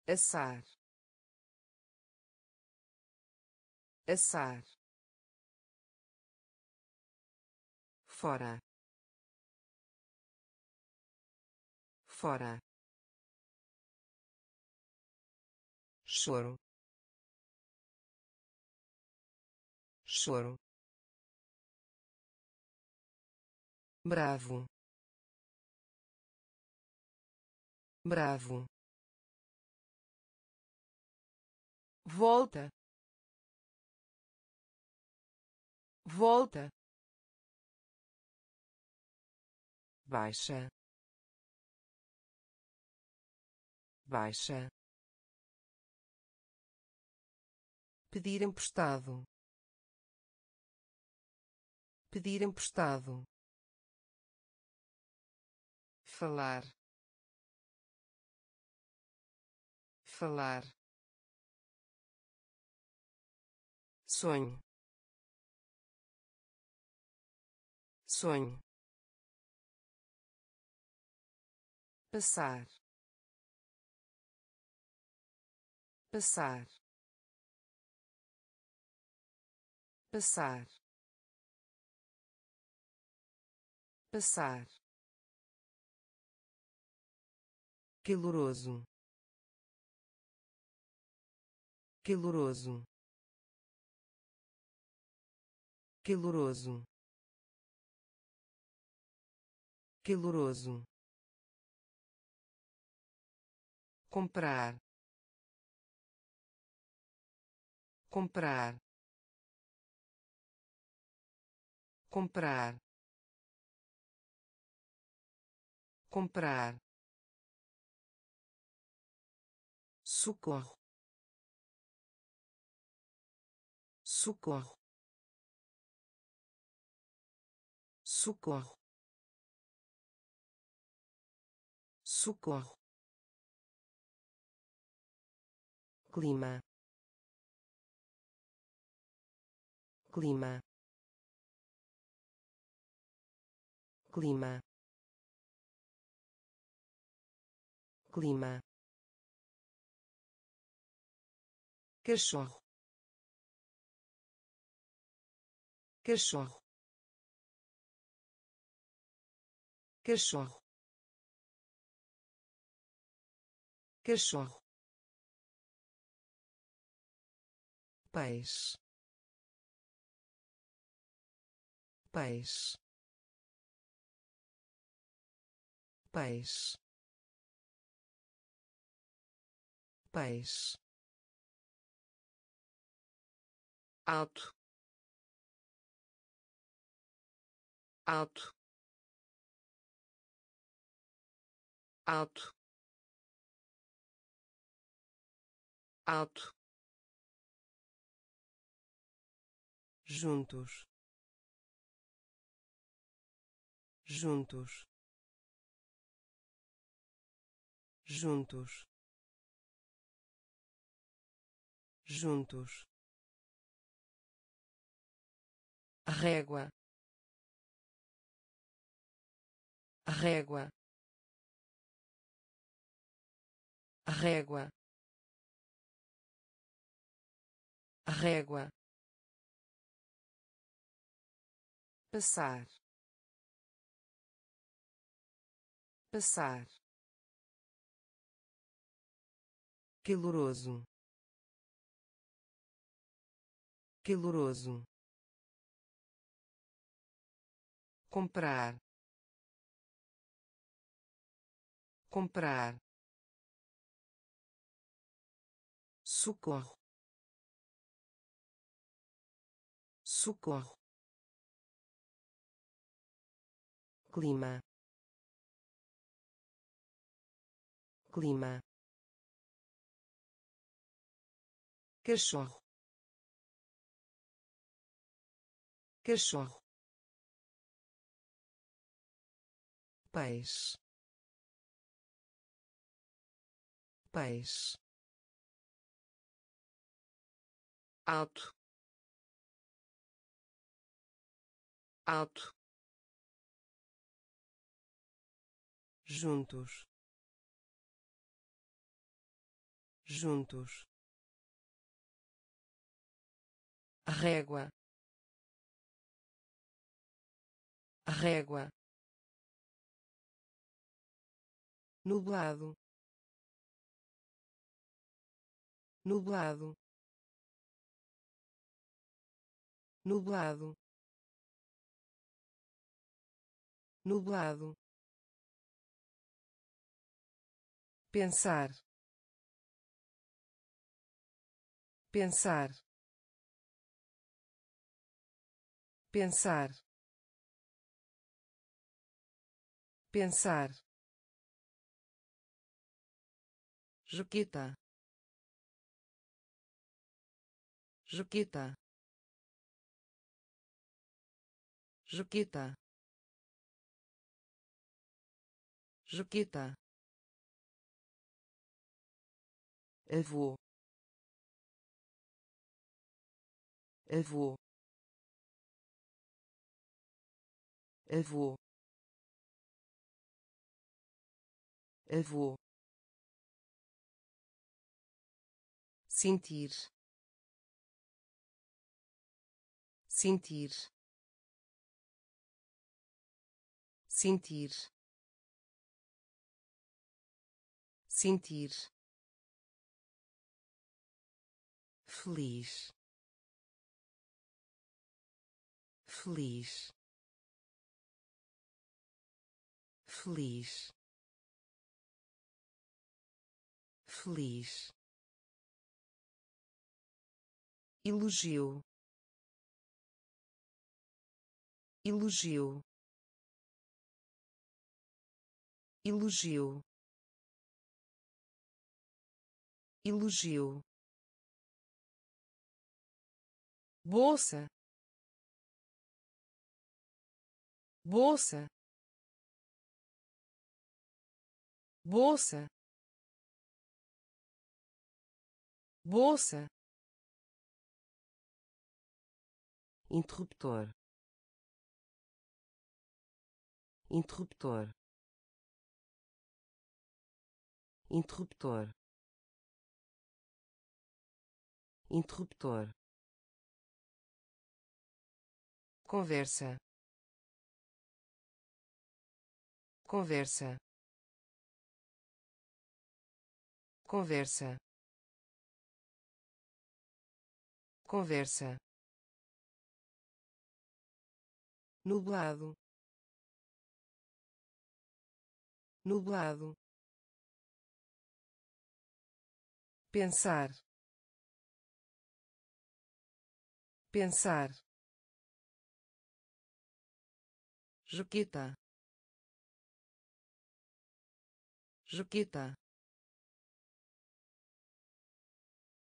Assar. Assar fora. Fora. Choro. Choro. Bravo. Bravo. Volta. Volta baixa. Baixa. Pedir emprestado. Pedir emprestado. Falar. Falar. Sonho. Sonho passar. Passar. Passar. Passar. Caloroso. Caloroso. Caloroso. Caloroso comprar comprar comprar comprar. Socorro. Socorro. Socorro. Socorro clima. Clima. Clima. Clima. Cachorro. Cachorro. Cachorro. Cachorro peixe peixe peixe peixe alto. Alto. Alto. Alto juntos. Juntos. Juntos. Juntos. Régua. Régua. Régua. Régua passar. Passar. Caloroso. Caloroso. Comprar. Comprar. Socorro. Socorro clima. Clima. Cachorro. Cachorro. Peixe. Peixe. Alto. Alto juntos. Juntos. Régua. Régua. Nublado. Nublado. Nublado. Nublado pensar pensar pensar pensar Juquita. Juquita. Juquita. Juquita. Avô avô avô avô sentir. Sentir. Sentir. Sentir feliz. Feliz. Feliz. Feliz. Elogio. Elogio. Elogio. Elogio bolsa. Bolsa. Bolsa. Bolsa. Interruptor. Interruptor. Interruptor. Interruptor conversa. Conversa. Conversa. Conversa. Nublado. Nublado. Pensar. Pensar Juquita. Juquita.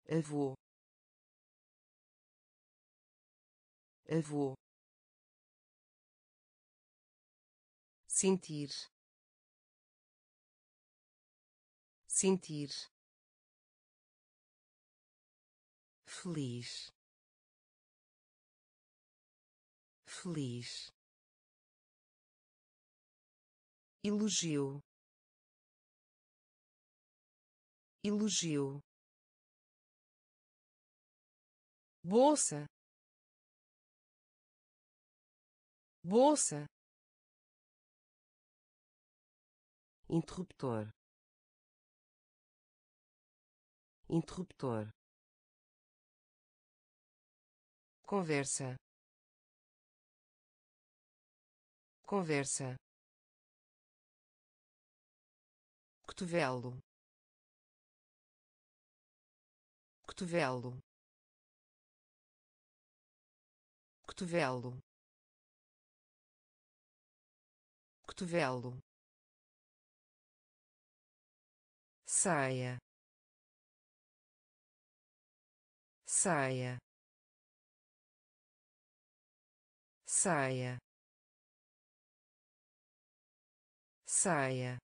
avô. Avô. Sentir. Sentir. Feliz. Feliz elogio. Elogio. Bolsa. Bolsa. Interruptor. Interruptor. Conversa. Conversa cotovelo. Cotovelo. Cotovelo. Cotovelo. Saia. Saia. Saia. Saia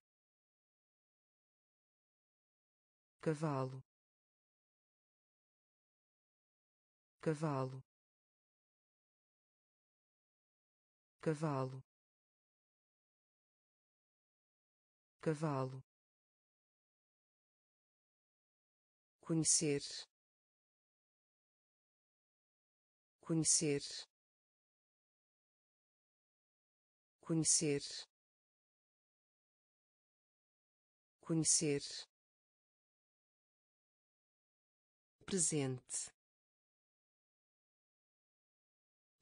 cavalo. Cavalo. Cavalo. Cavalo. Conhecer. Conhecer. Conhecer. Conhecer presente.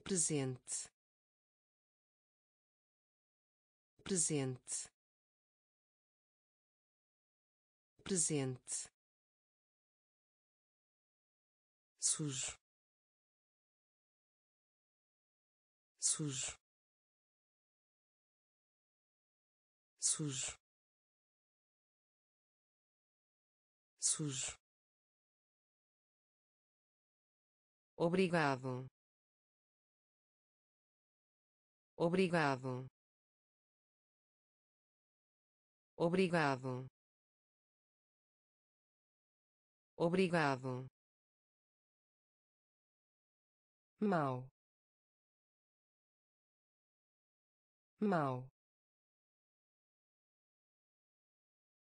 Presente. Presente. Presente. Sujo. Sujo. Sujo. Sujo obrigado. Obrigado. Obrigado. Obrigado. Mal. Mal.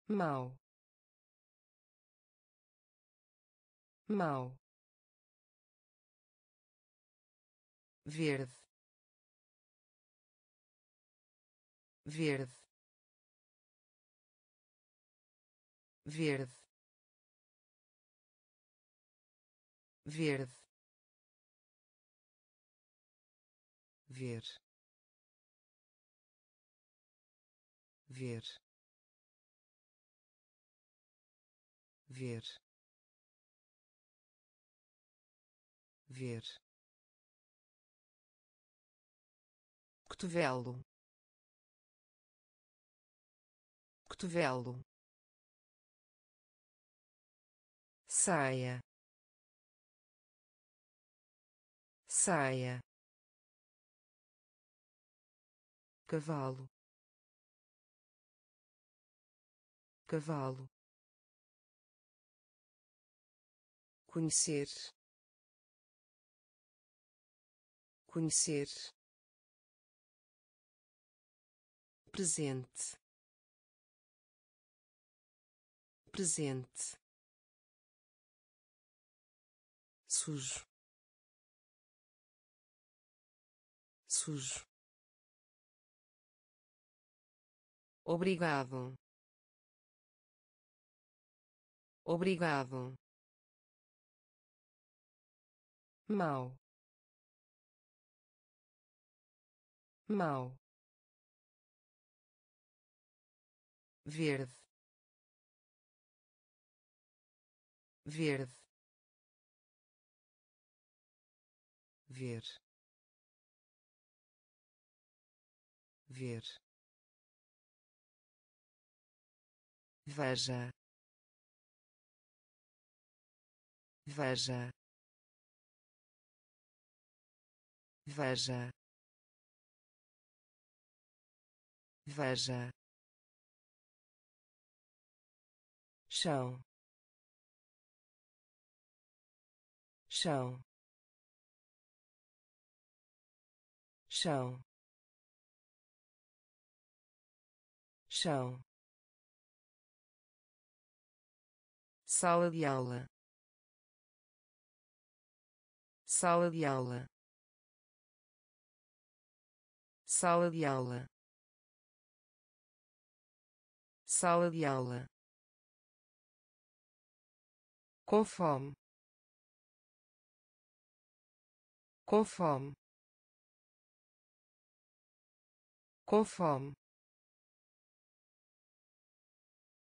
Mal. Mal verde. Verde. Verde. Verde. Ver. Ver. Ver. Ver cotovelo. Cotovelo. Saia. Saia. Cavalo. Cavalo. Conhecer. Conhecer presente. Presente. Sujo. Sujo. Obrigado. Obrigado. Mal. Mal verde verde ver ver veja veja veja veja chão. Chão. Chão. Chão. Sala de aula. Sala de aula. Sala de aula. Sala de aula com fome.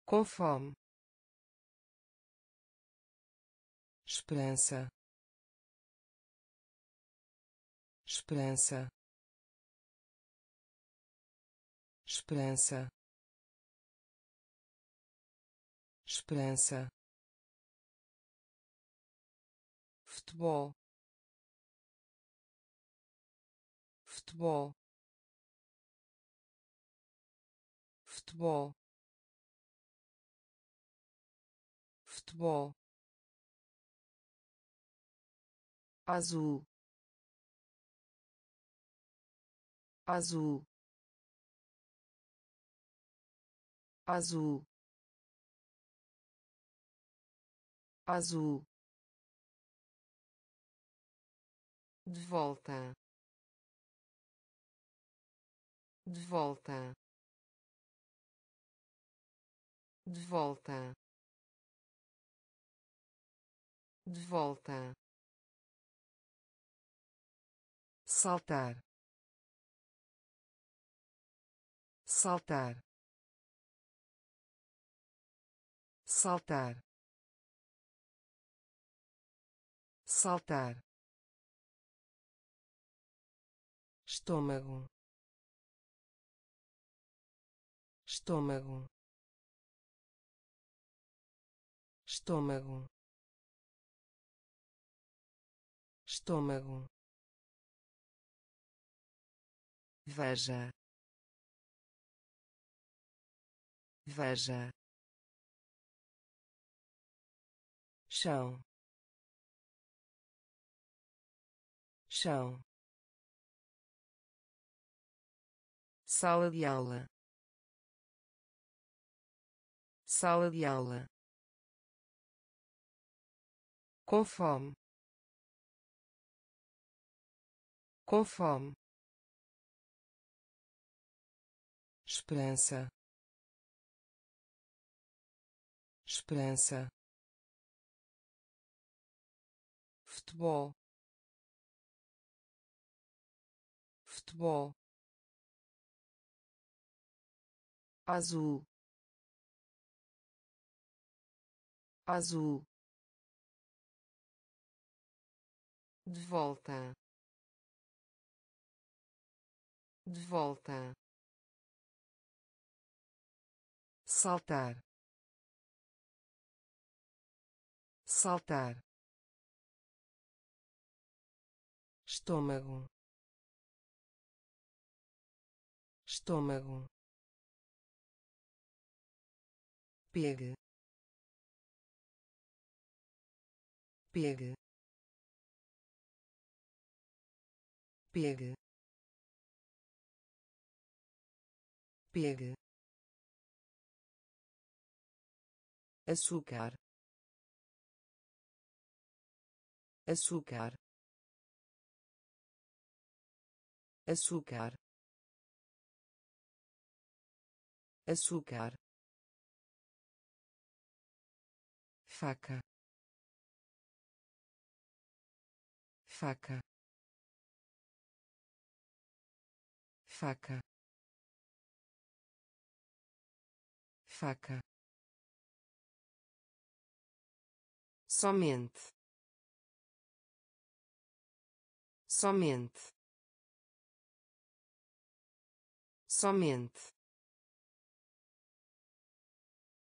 Com fome. Esperança. Esperança. Esperança. Esperança futebol futebol futebol futebol azul azul azul azul de volta. De volta. De volta. De volta. Saltar. Saltar. Saltar. Saltar estômago. Estômago. Estômago. Estômago. Veja. Veja. Chão. Chão sala de aula. Sala de aula. Com fome. Esperança. Esperança. Futebol. Futebol azul. Azul. De volta. De volta. Saltar. Saltar. Estômago. Estômago pegue pegue pegue pegue açúcar açúcar açúcar açúcar faca. Faca. Faca. Faca. Somente. Somente. Somente.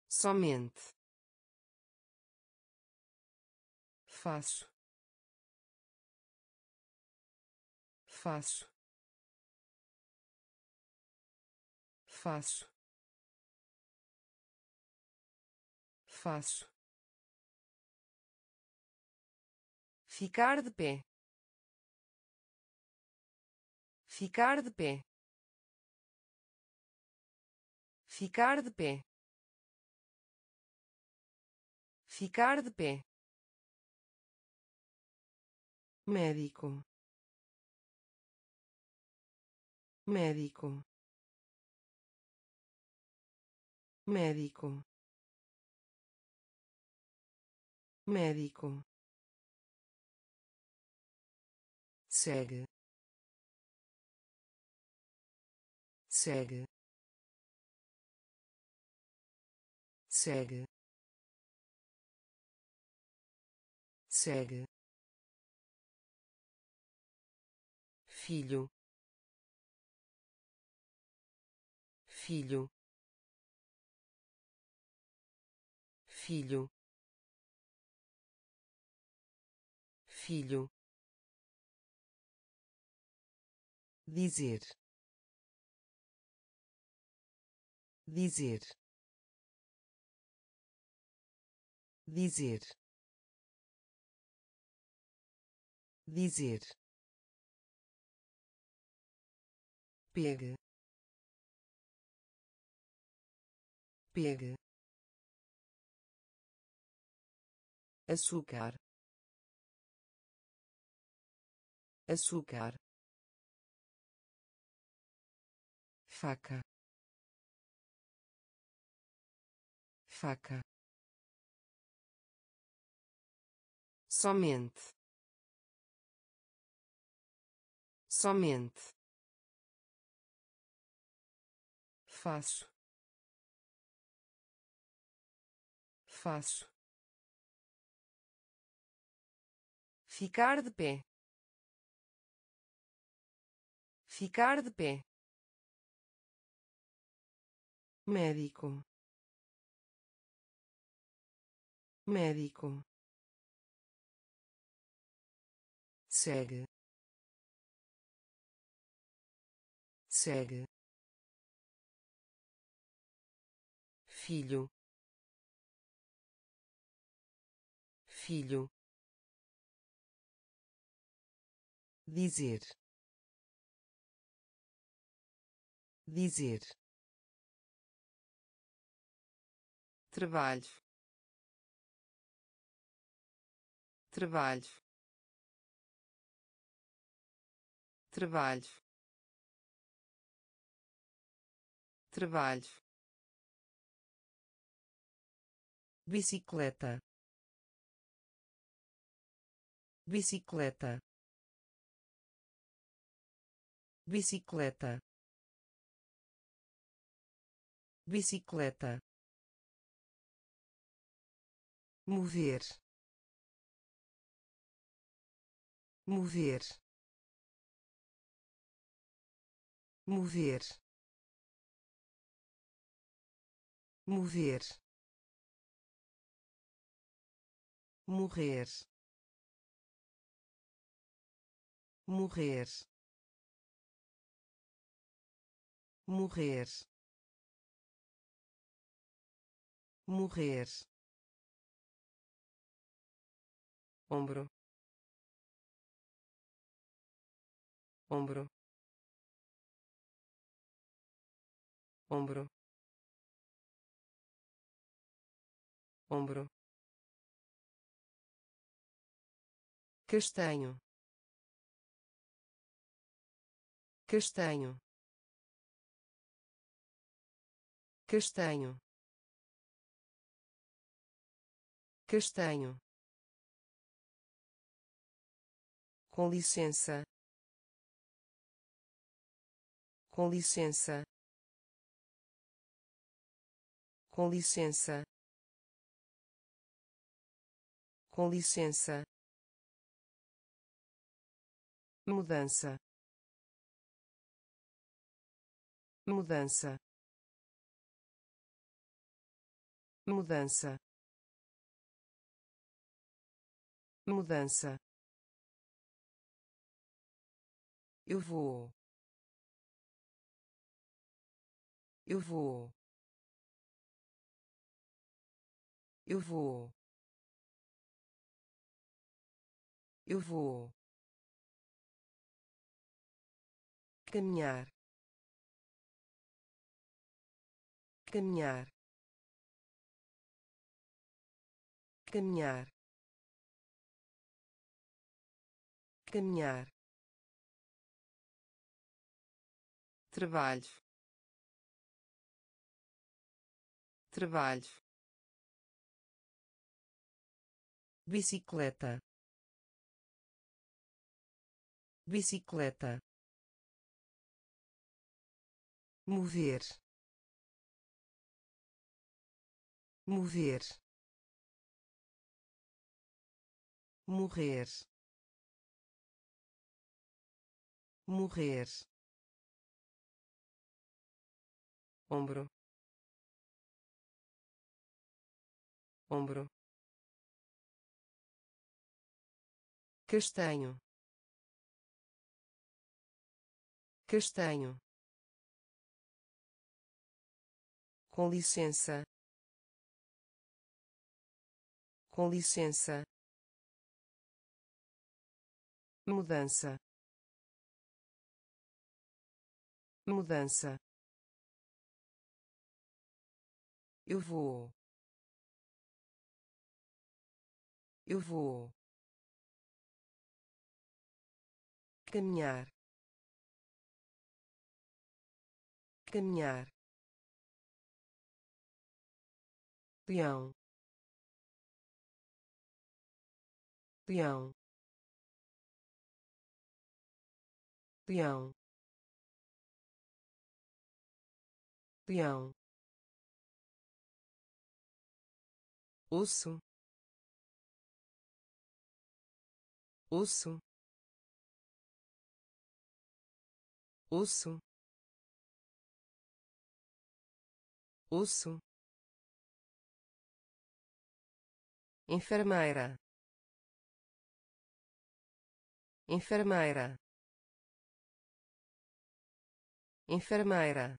Somente faço. Faço. Faço. Faço. Ficar de pé. Ficar de pé. Ficar de pé. Ficar de pé médico. Médico. Médico. Médico. Segue segue segue segue filho. Filho. Filho. Filho. Dizer. Dizer. Dizer. Dizer pega pega açúcar açúcar faca faca somente somente faço. Faço. Ficar de pé. Ficar de pé. Médico. Médico. Segue. Segue filho. Filho. Dizer. Dizer. Trabalho. Trabalho. Trabalho. Trabalho bicicleta. Bicicleta. Bicicleta. Bicicleta. Mover. Mover. Mover. Mover morrer. Morrer. Morrer. Morrer. Ombro. Ombro. Ombro. Ombro castanho. Castanho. Castanho. Castanho. Com licença. Com licença. Com licença. Com licença mudança. Mudança. Mudança. Mudança. Eu vou. Eu vou. Eu vou. Eu vou caminhar. Caminhar. Caminhar. Caminhar. Trabalho. Trabalho. Bicicleta. Bicicleta mover. Mover. Morrer. Morrer. Ombro. Ombro. Castanho. Castanho com licença. Com licença. Mudança. Mudança. Eu vou. Eu vou. Caminhar. Caminhar leão leão leão leão osso. Osso. Osso. Osso enfermeira. Enfermeira. Enfermeira.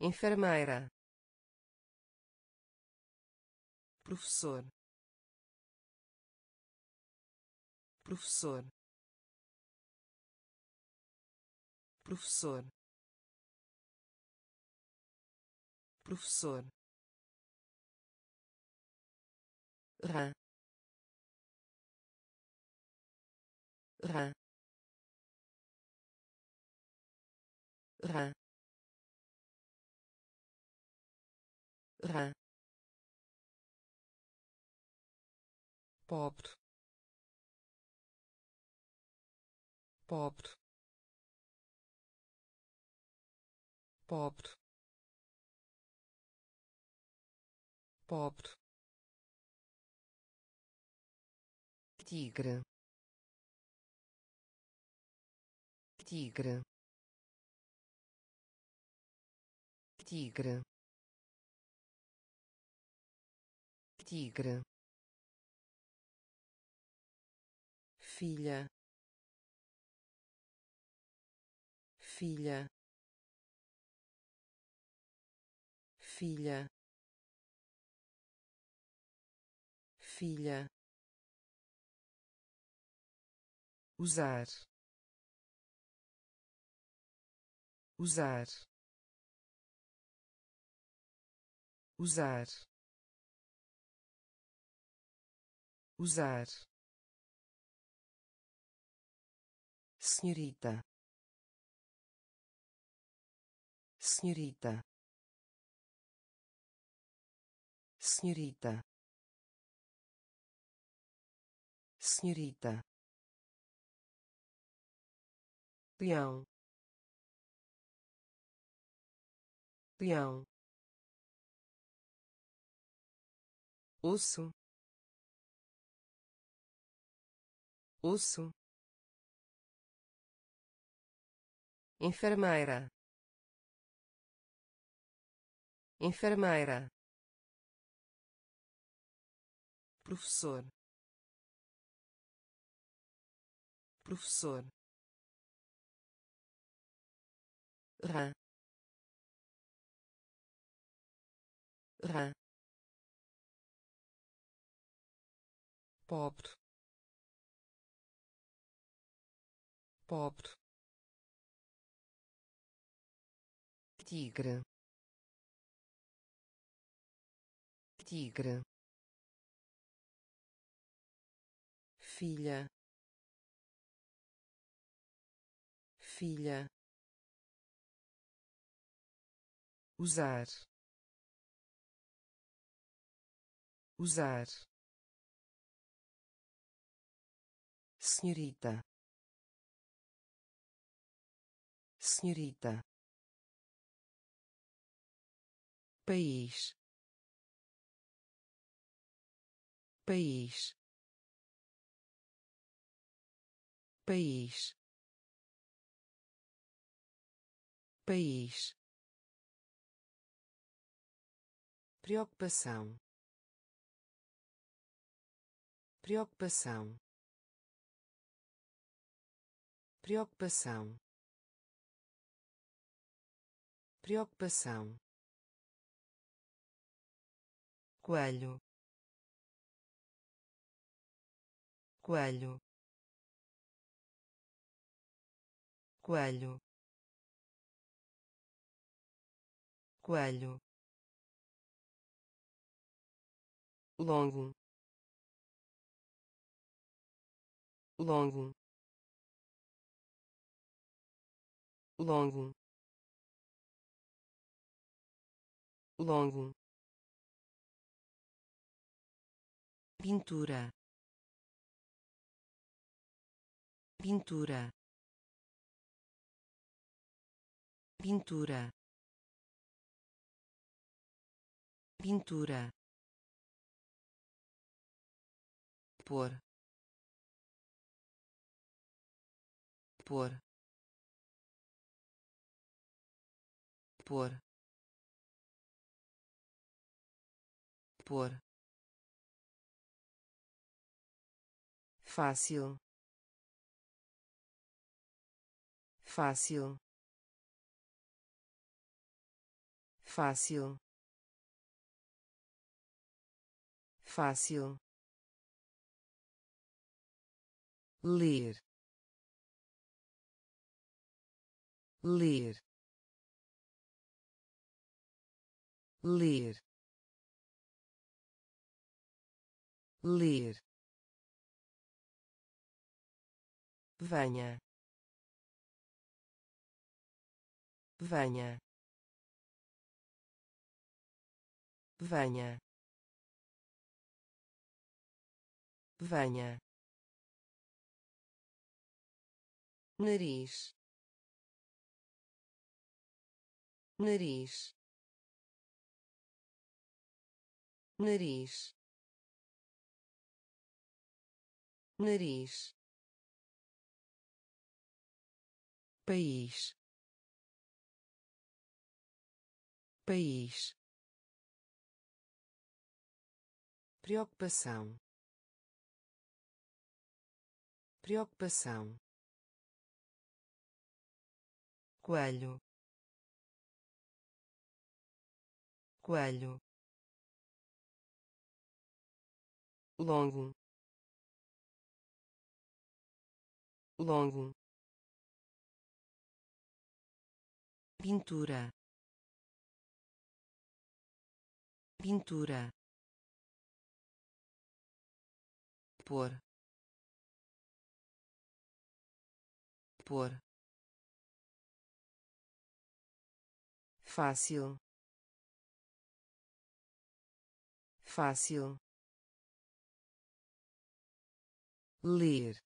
Enfermeira. Professor. Professor. Professor. Professor rã rã rã rã pobre. Pobre. Pobre. Pobre tigre. Tigre. Tigre. Tigre. Filha. Filha. Filha. Filha usar. Usar. Usar. Usar. Senhorita. Senhorita. Senhorita. Senhorita leão leão osso. Osso. Enfermeira. Enfermeira. Professor. Professor rã rã pobre. Pobre. Tigre. Tigre. Filha. Filha usar. Usar. Senhorita. Senhorita. País. País. País. País preocupação. Preocupação. Preocupação. Preocupação. Coelho. Coelho. Coelho. Coelho longo. Longo. Longo. Longo. Pintura. Pintura. Pintura. Pintura por por por por fácil. Fácil. Fácil. Fácil ler ler ler ler. Venha venha venha. Venha nariz. Nariz. Nariz. Nariz. País. País. Preocupação. Preocupação coelho. Coelho. Longo. Longo. Pintura. Pintura. Por. Por fácil. Fácil. Ler.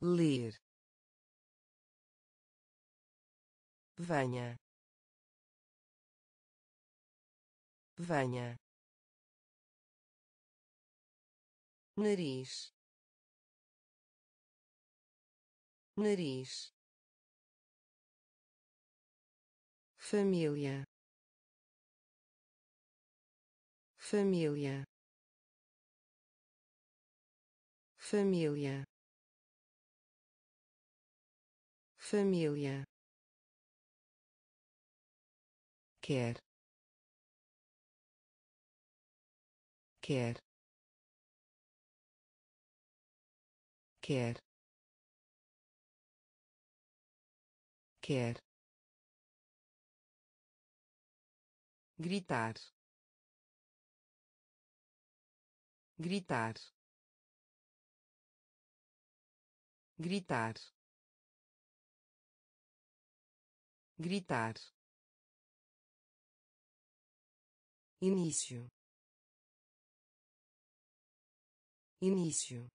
Ler. Venha. Venha. Nariz. Nariz família. Família. Família. Família. Quer. Quer. Quer. Quer gritar. Gritar. Gritar. Gritar. Início. Início.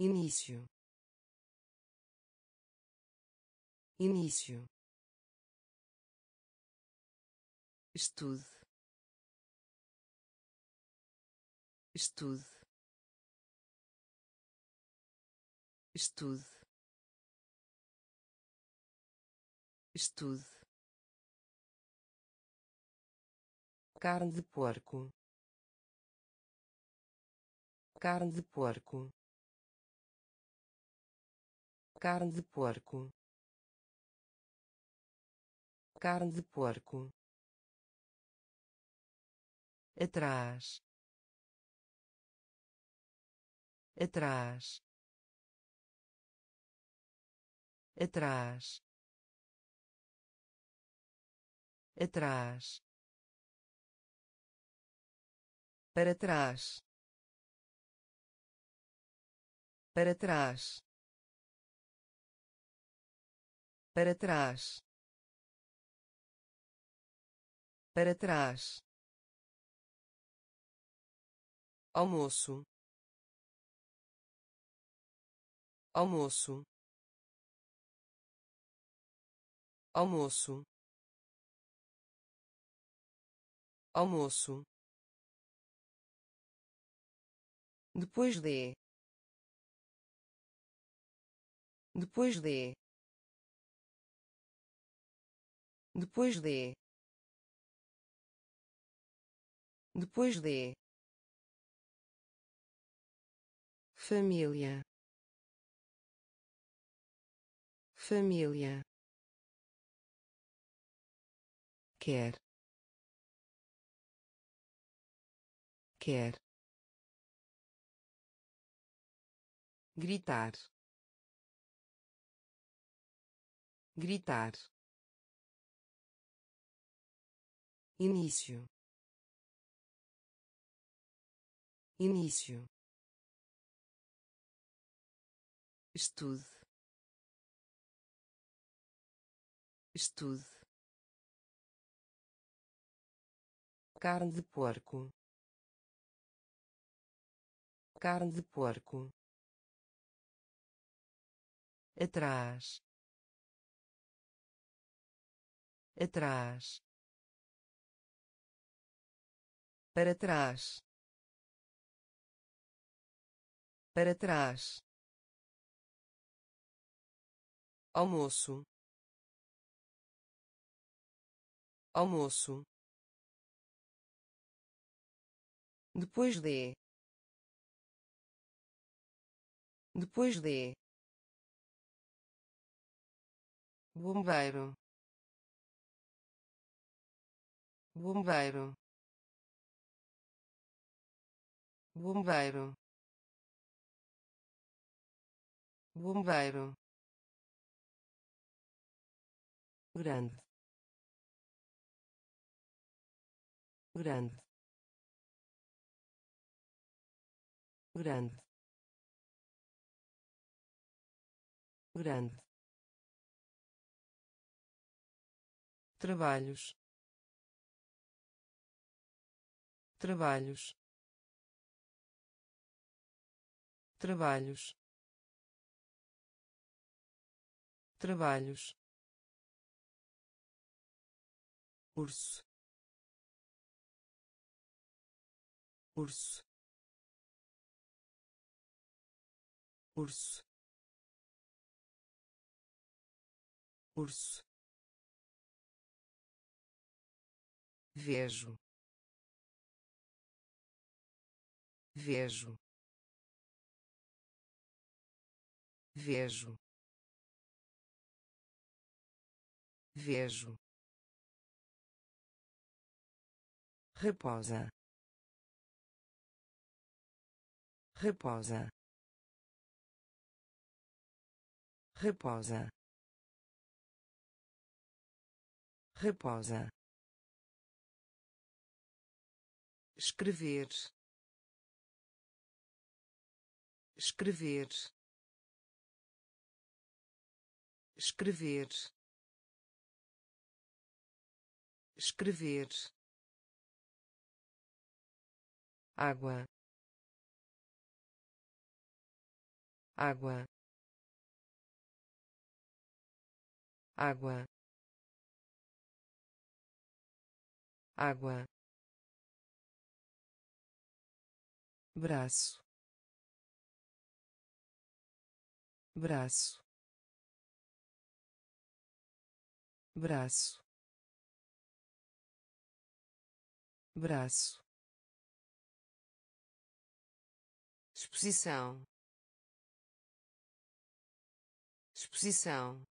Início. Início estude. Estude. Estude. Estude. Carne de porco. Carne de porco. Carne de porco. Carne de porco atrás atrás atrás atrás para trás para trás para trás para trás almoço. Almoço. Almoço. Almoço. Depois de. Depois de. Depois de. Depois de família. Família. Quer. Quer. Gritar. Gritar. Início. Início estude. Estude. Carne de porco. Carne de porco. Atrás. Atrás. Para trás. Para trás almoço. Almoço. Depois de. Depois de. Bombeiro. Bombeiro. Bombeiro. Bombeiro grande. Grande. Grande. Grande. Trabalhos. Trabalhos. Trabalhos. Trabalhos urso. Urso. Urso. Urso. Vejo. Vejo. Vejo. Vejo reposa. Reposa. Reposa. Reposa. Escrever. Escrever. Escrever. Escrever água. Água. Água. Água. Braço. Braço. Braço. Braço exposição. Exposição.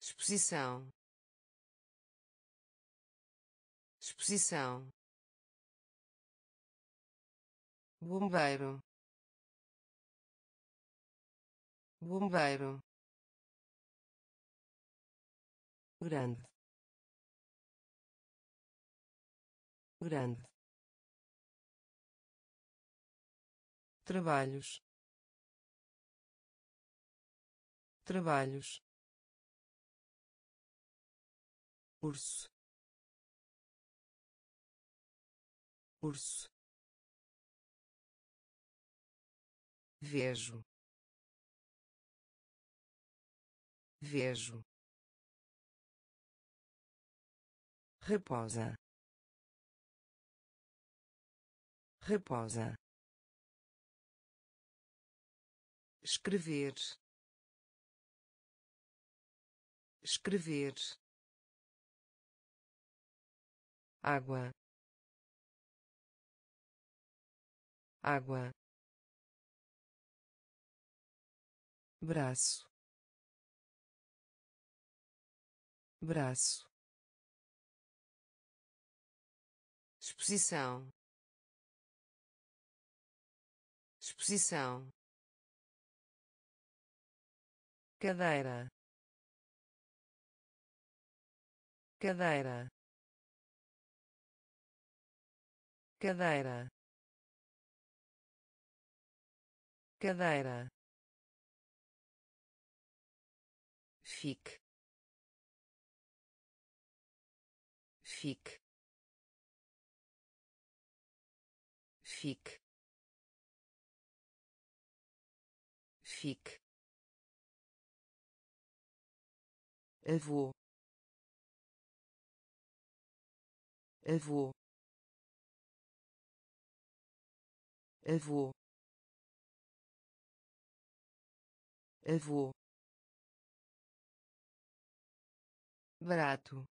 Exposição. Exposição. Bombeiro. Bombeiro. Grande. Grande trabalhos. Trabalhos. Urso. Urso. Vejo. Vejo. Reposa. Reposa escrever. Escrever. Água. Água. Braço. Braço. Exposição. Exposição cadeira cadeira cadeira cadeira fique fique fique fique avô avô avô avô barato.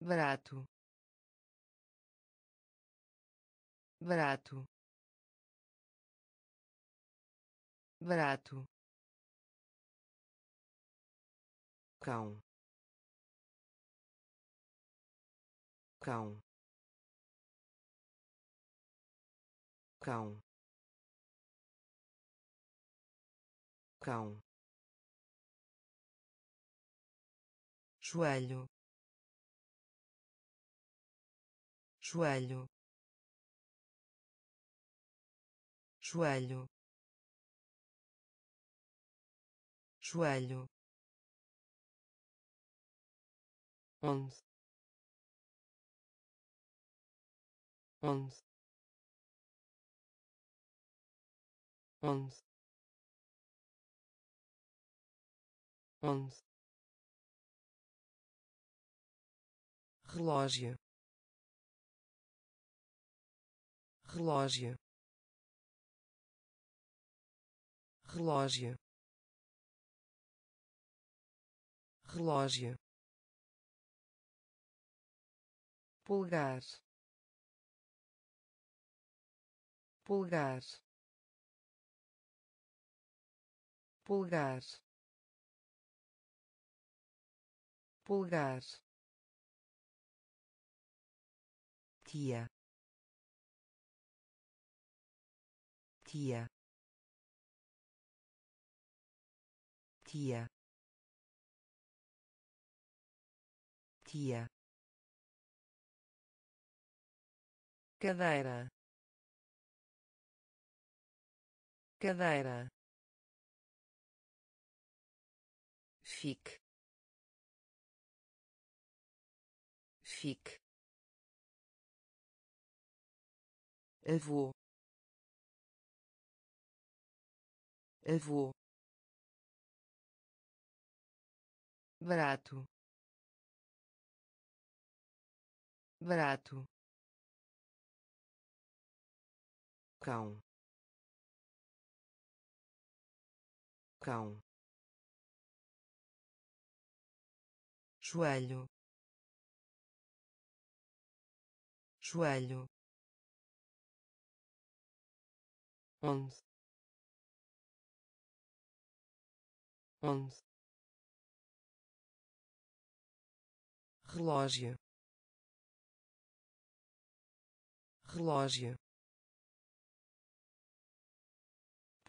Barato. Barato. Barato cão. Cão. Cão. Cão. Joelho. Joelho. Joelho. Joelho onde onde onde onde relógio. Relógio. Relógio. Relógio pulgar pulgar pulgar pulgar tia. Tia. Tia. Tia cadeira. Cadeira. Fique. Fique. Avô. Avô. Barato. Barato cão. Cão. Joelho. Joelho. Onde? Onde? Relógio. Relógio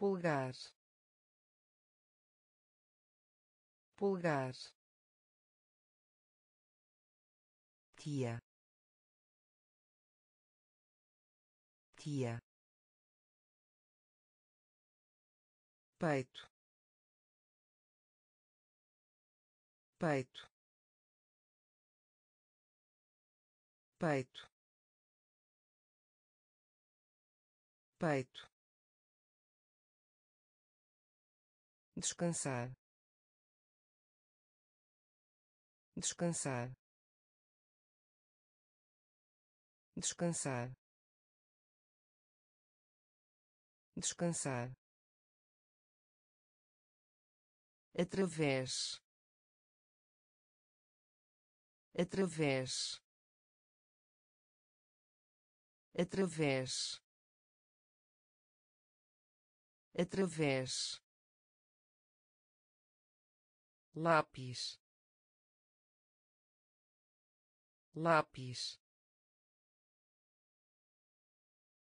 pulgar pulgar tia. Tia. Peito. Peito. Peito. Peito descansar. Descansar. Descansar. Descansar. Através. Através. Através. Através lápis. Lápis.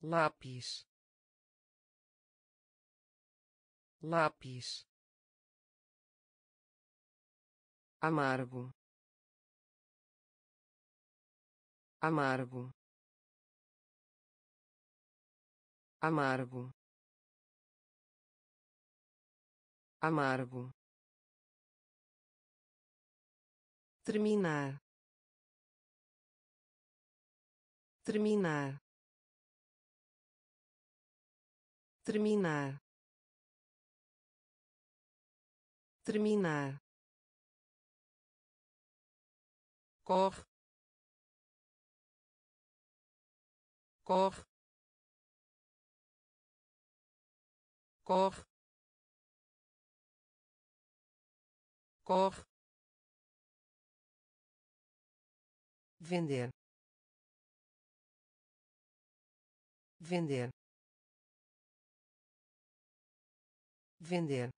Lápis. Lápis. Amargo. Amargo. Amargo. Amargo terminar. Terminar. Terminar. Terminar. Corre. Corre. Corre. Corre vender. Vender. Vender.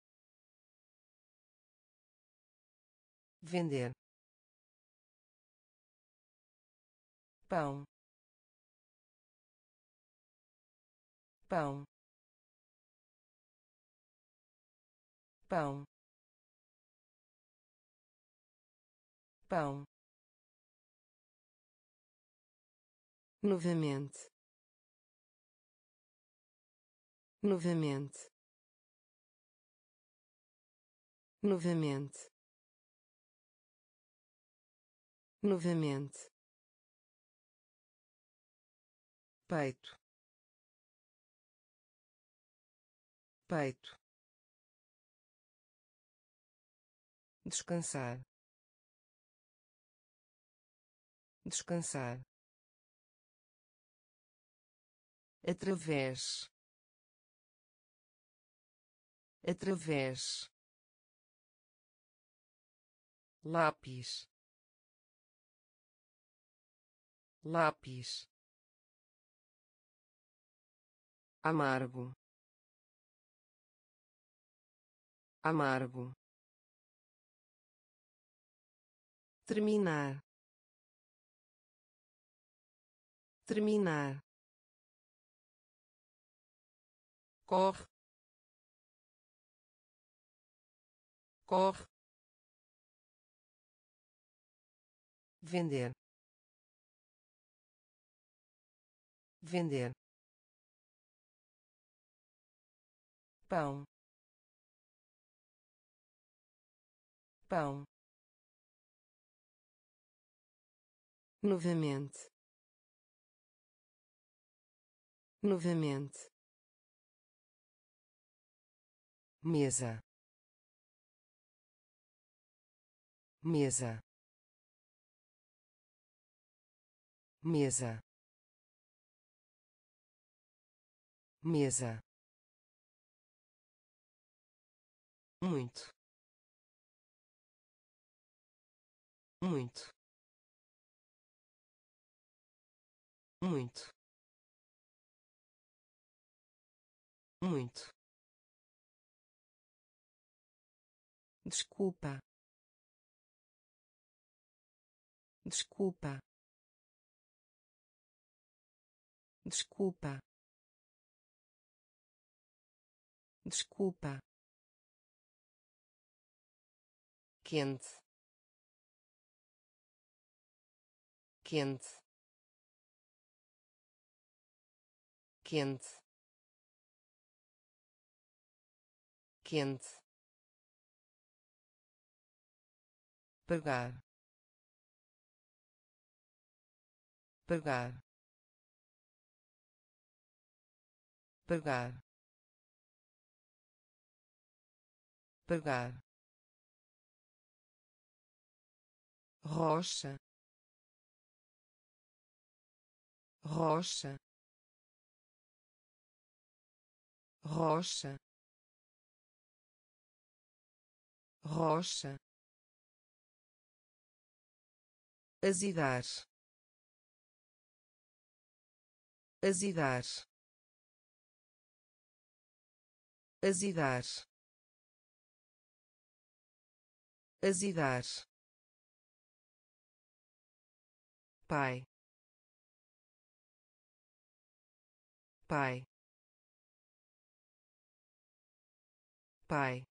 Vender. Pão. Pão. Pão. Pão novamente. Novamente. Novamente. Novamente. Peito. Peito. Descansar. Descansar através. Através. Lápis. Lápis. Amargo. Amargo. Terminar. Terminar corre. Corre. Vender. Vender. Pão. Pão. Novamente. Novamente mesa. Mesa. Mesa. Mesa. Muito. Muito. Muito. Muito desculpa. Desculpa. Desculpa. Desculpa. Quente. Quente. Quente. Quente pagar pagar pagar pagar rocha rocha. Rocha rocha azidar. Azidar. Azidar. Azidar. Pai. Pai. Pai.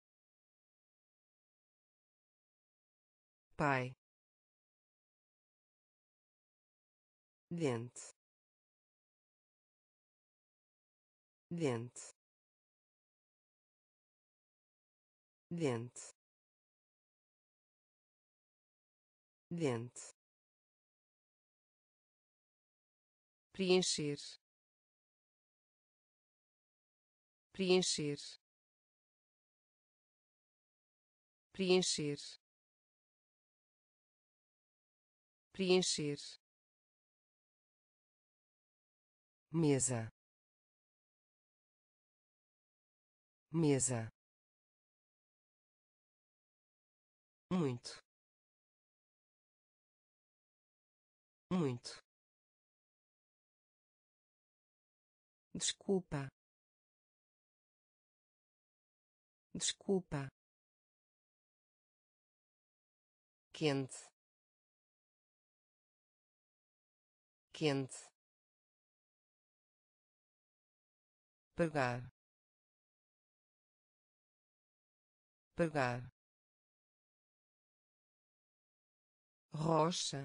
Pai dente dente dente dente preencher. Preencher. Preencher. Preencher mesa. Mesa. Muito. Muito. Desculpa. Desculpa. Quente. Quente pagar pagar rocha.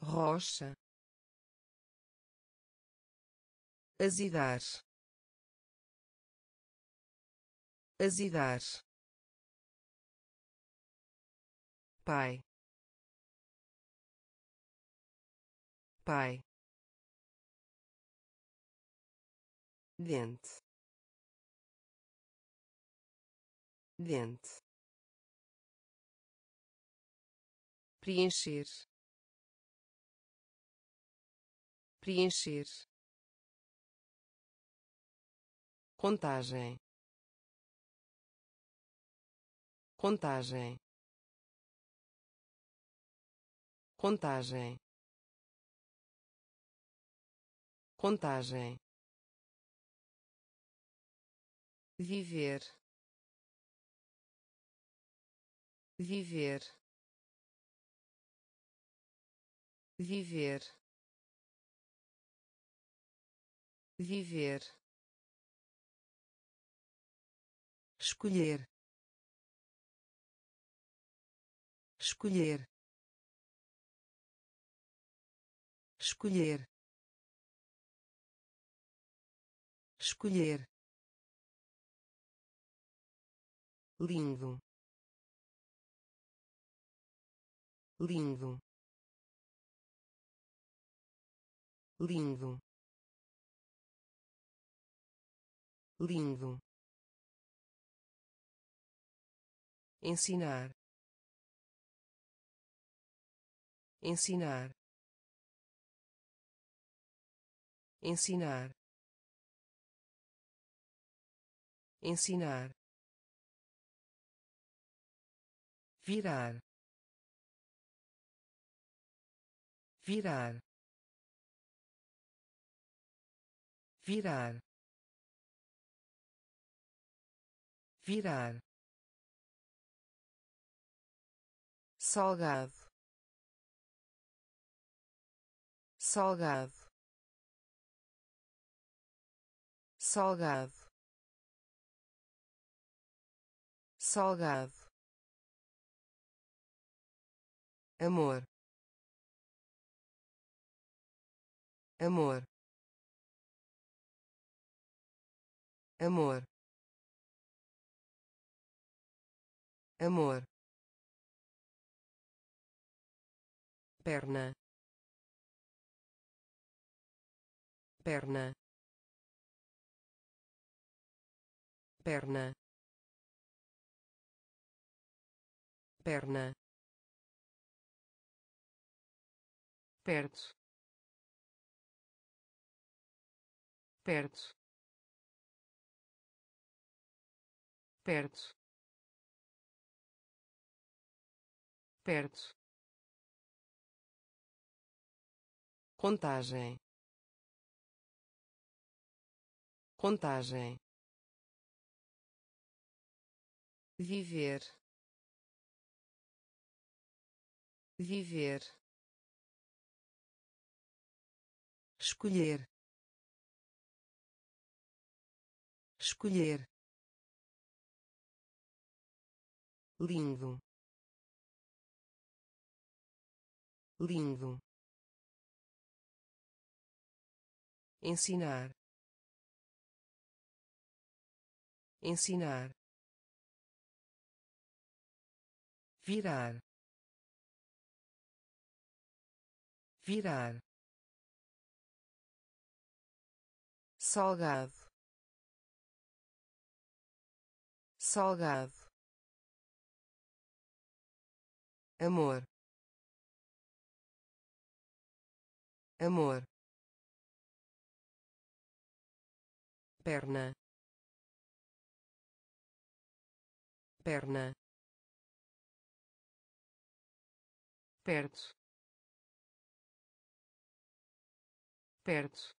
Rocha. Azidar azidar pai. Pai dente dente preencher. Preencher. Contagem. Contagem. Contagem. Contagem viver. Viver. Viver. Viver. Escolher. Escolher. Escolher. Escolher lindo. Lindo. Lindo. Lindo. Ensinar. Ensinar. Ensinar. Ensinar virar virar virar virar. Salgado. Salgado. Salgado. Salgado amor. Amor. Amor. Amor. Perna. Perna. Perna. Perna perto. Perto. Perto. Perto. Contagem. Contagem. Viver. Viver escolher. Escolher. Lindo lindo ensinar. Ensinar. Virar. Virar salgado. Salgado. Amor. Amor. Perna. Perna. Perto. Perto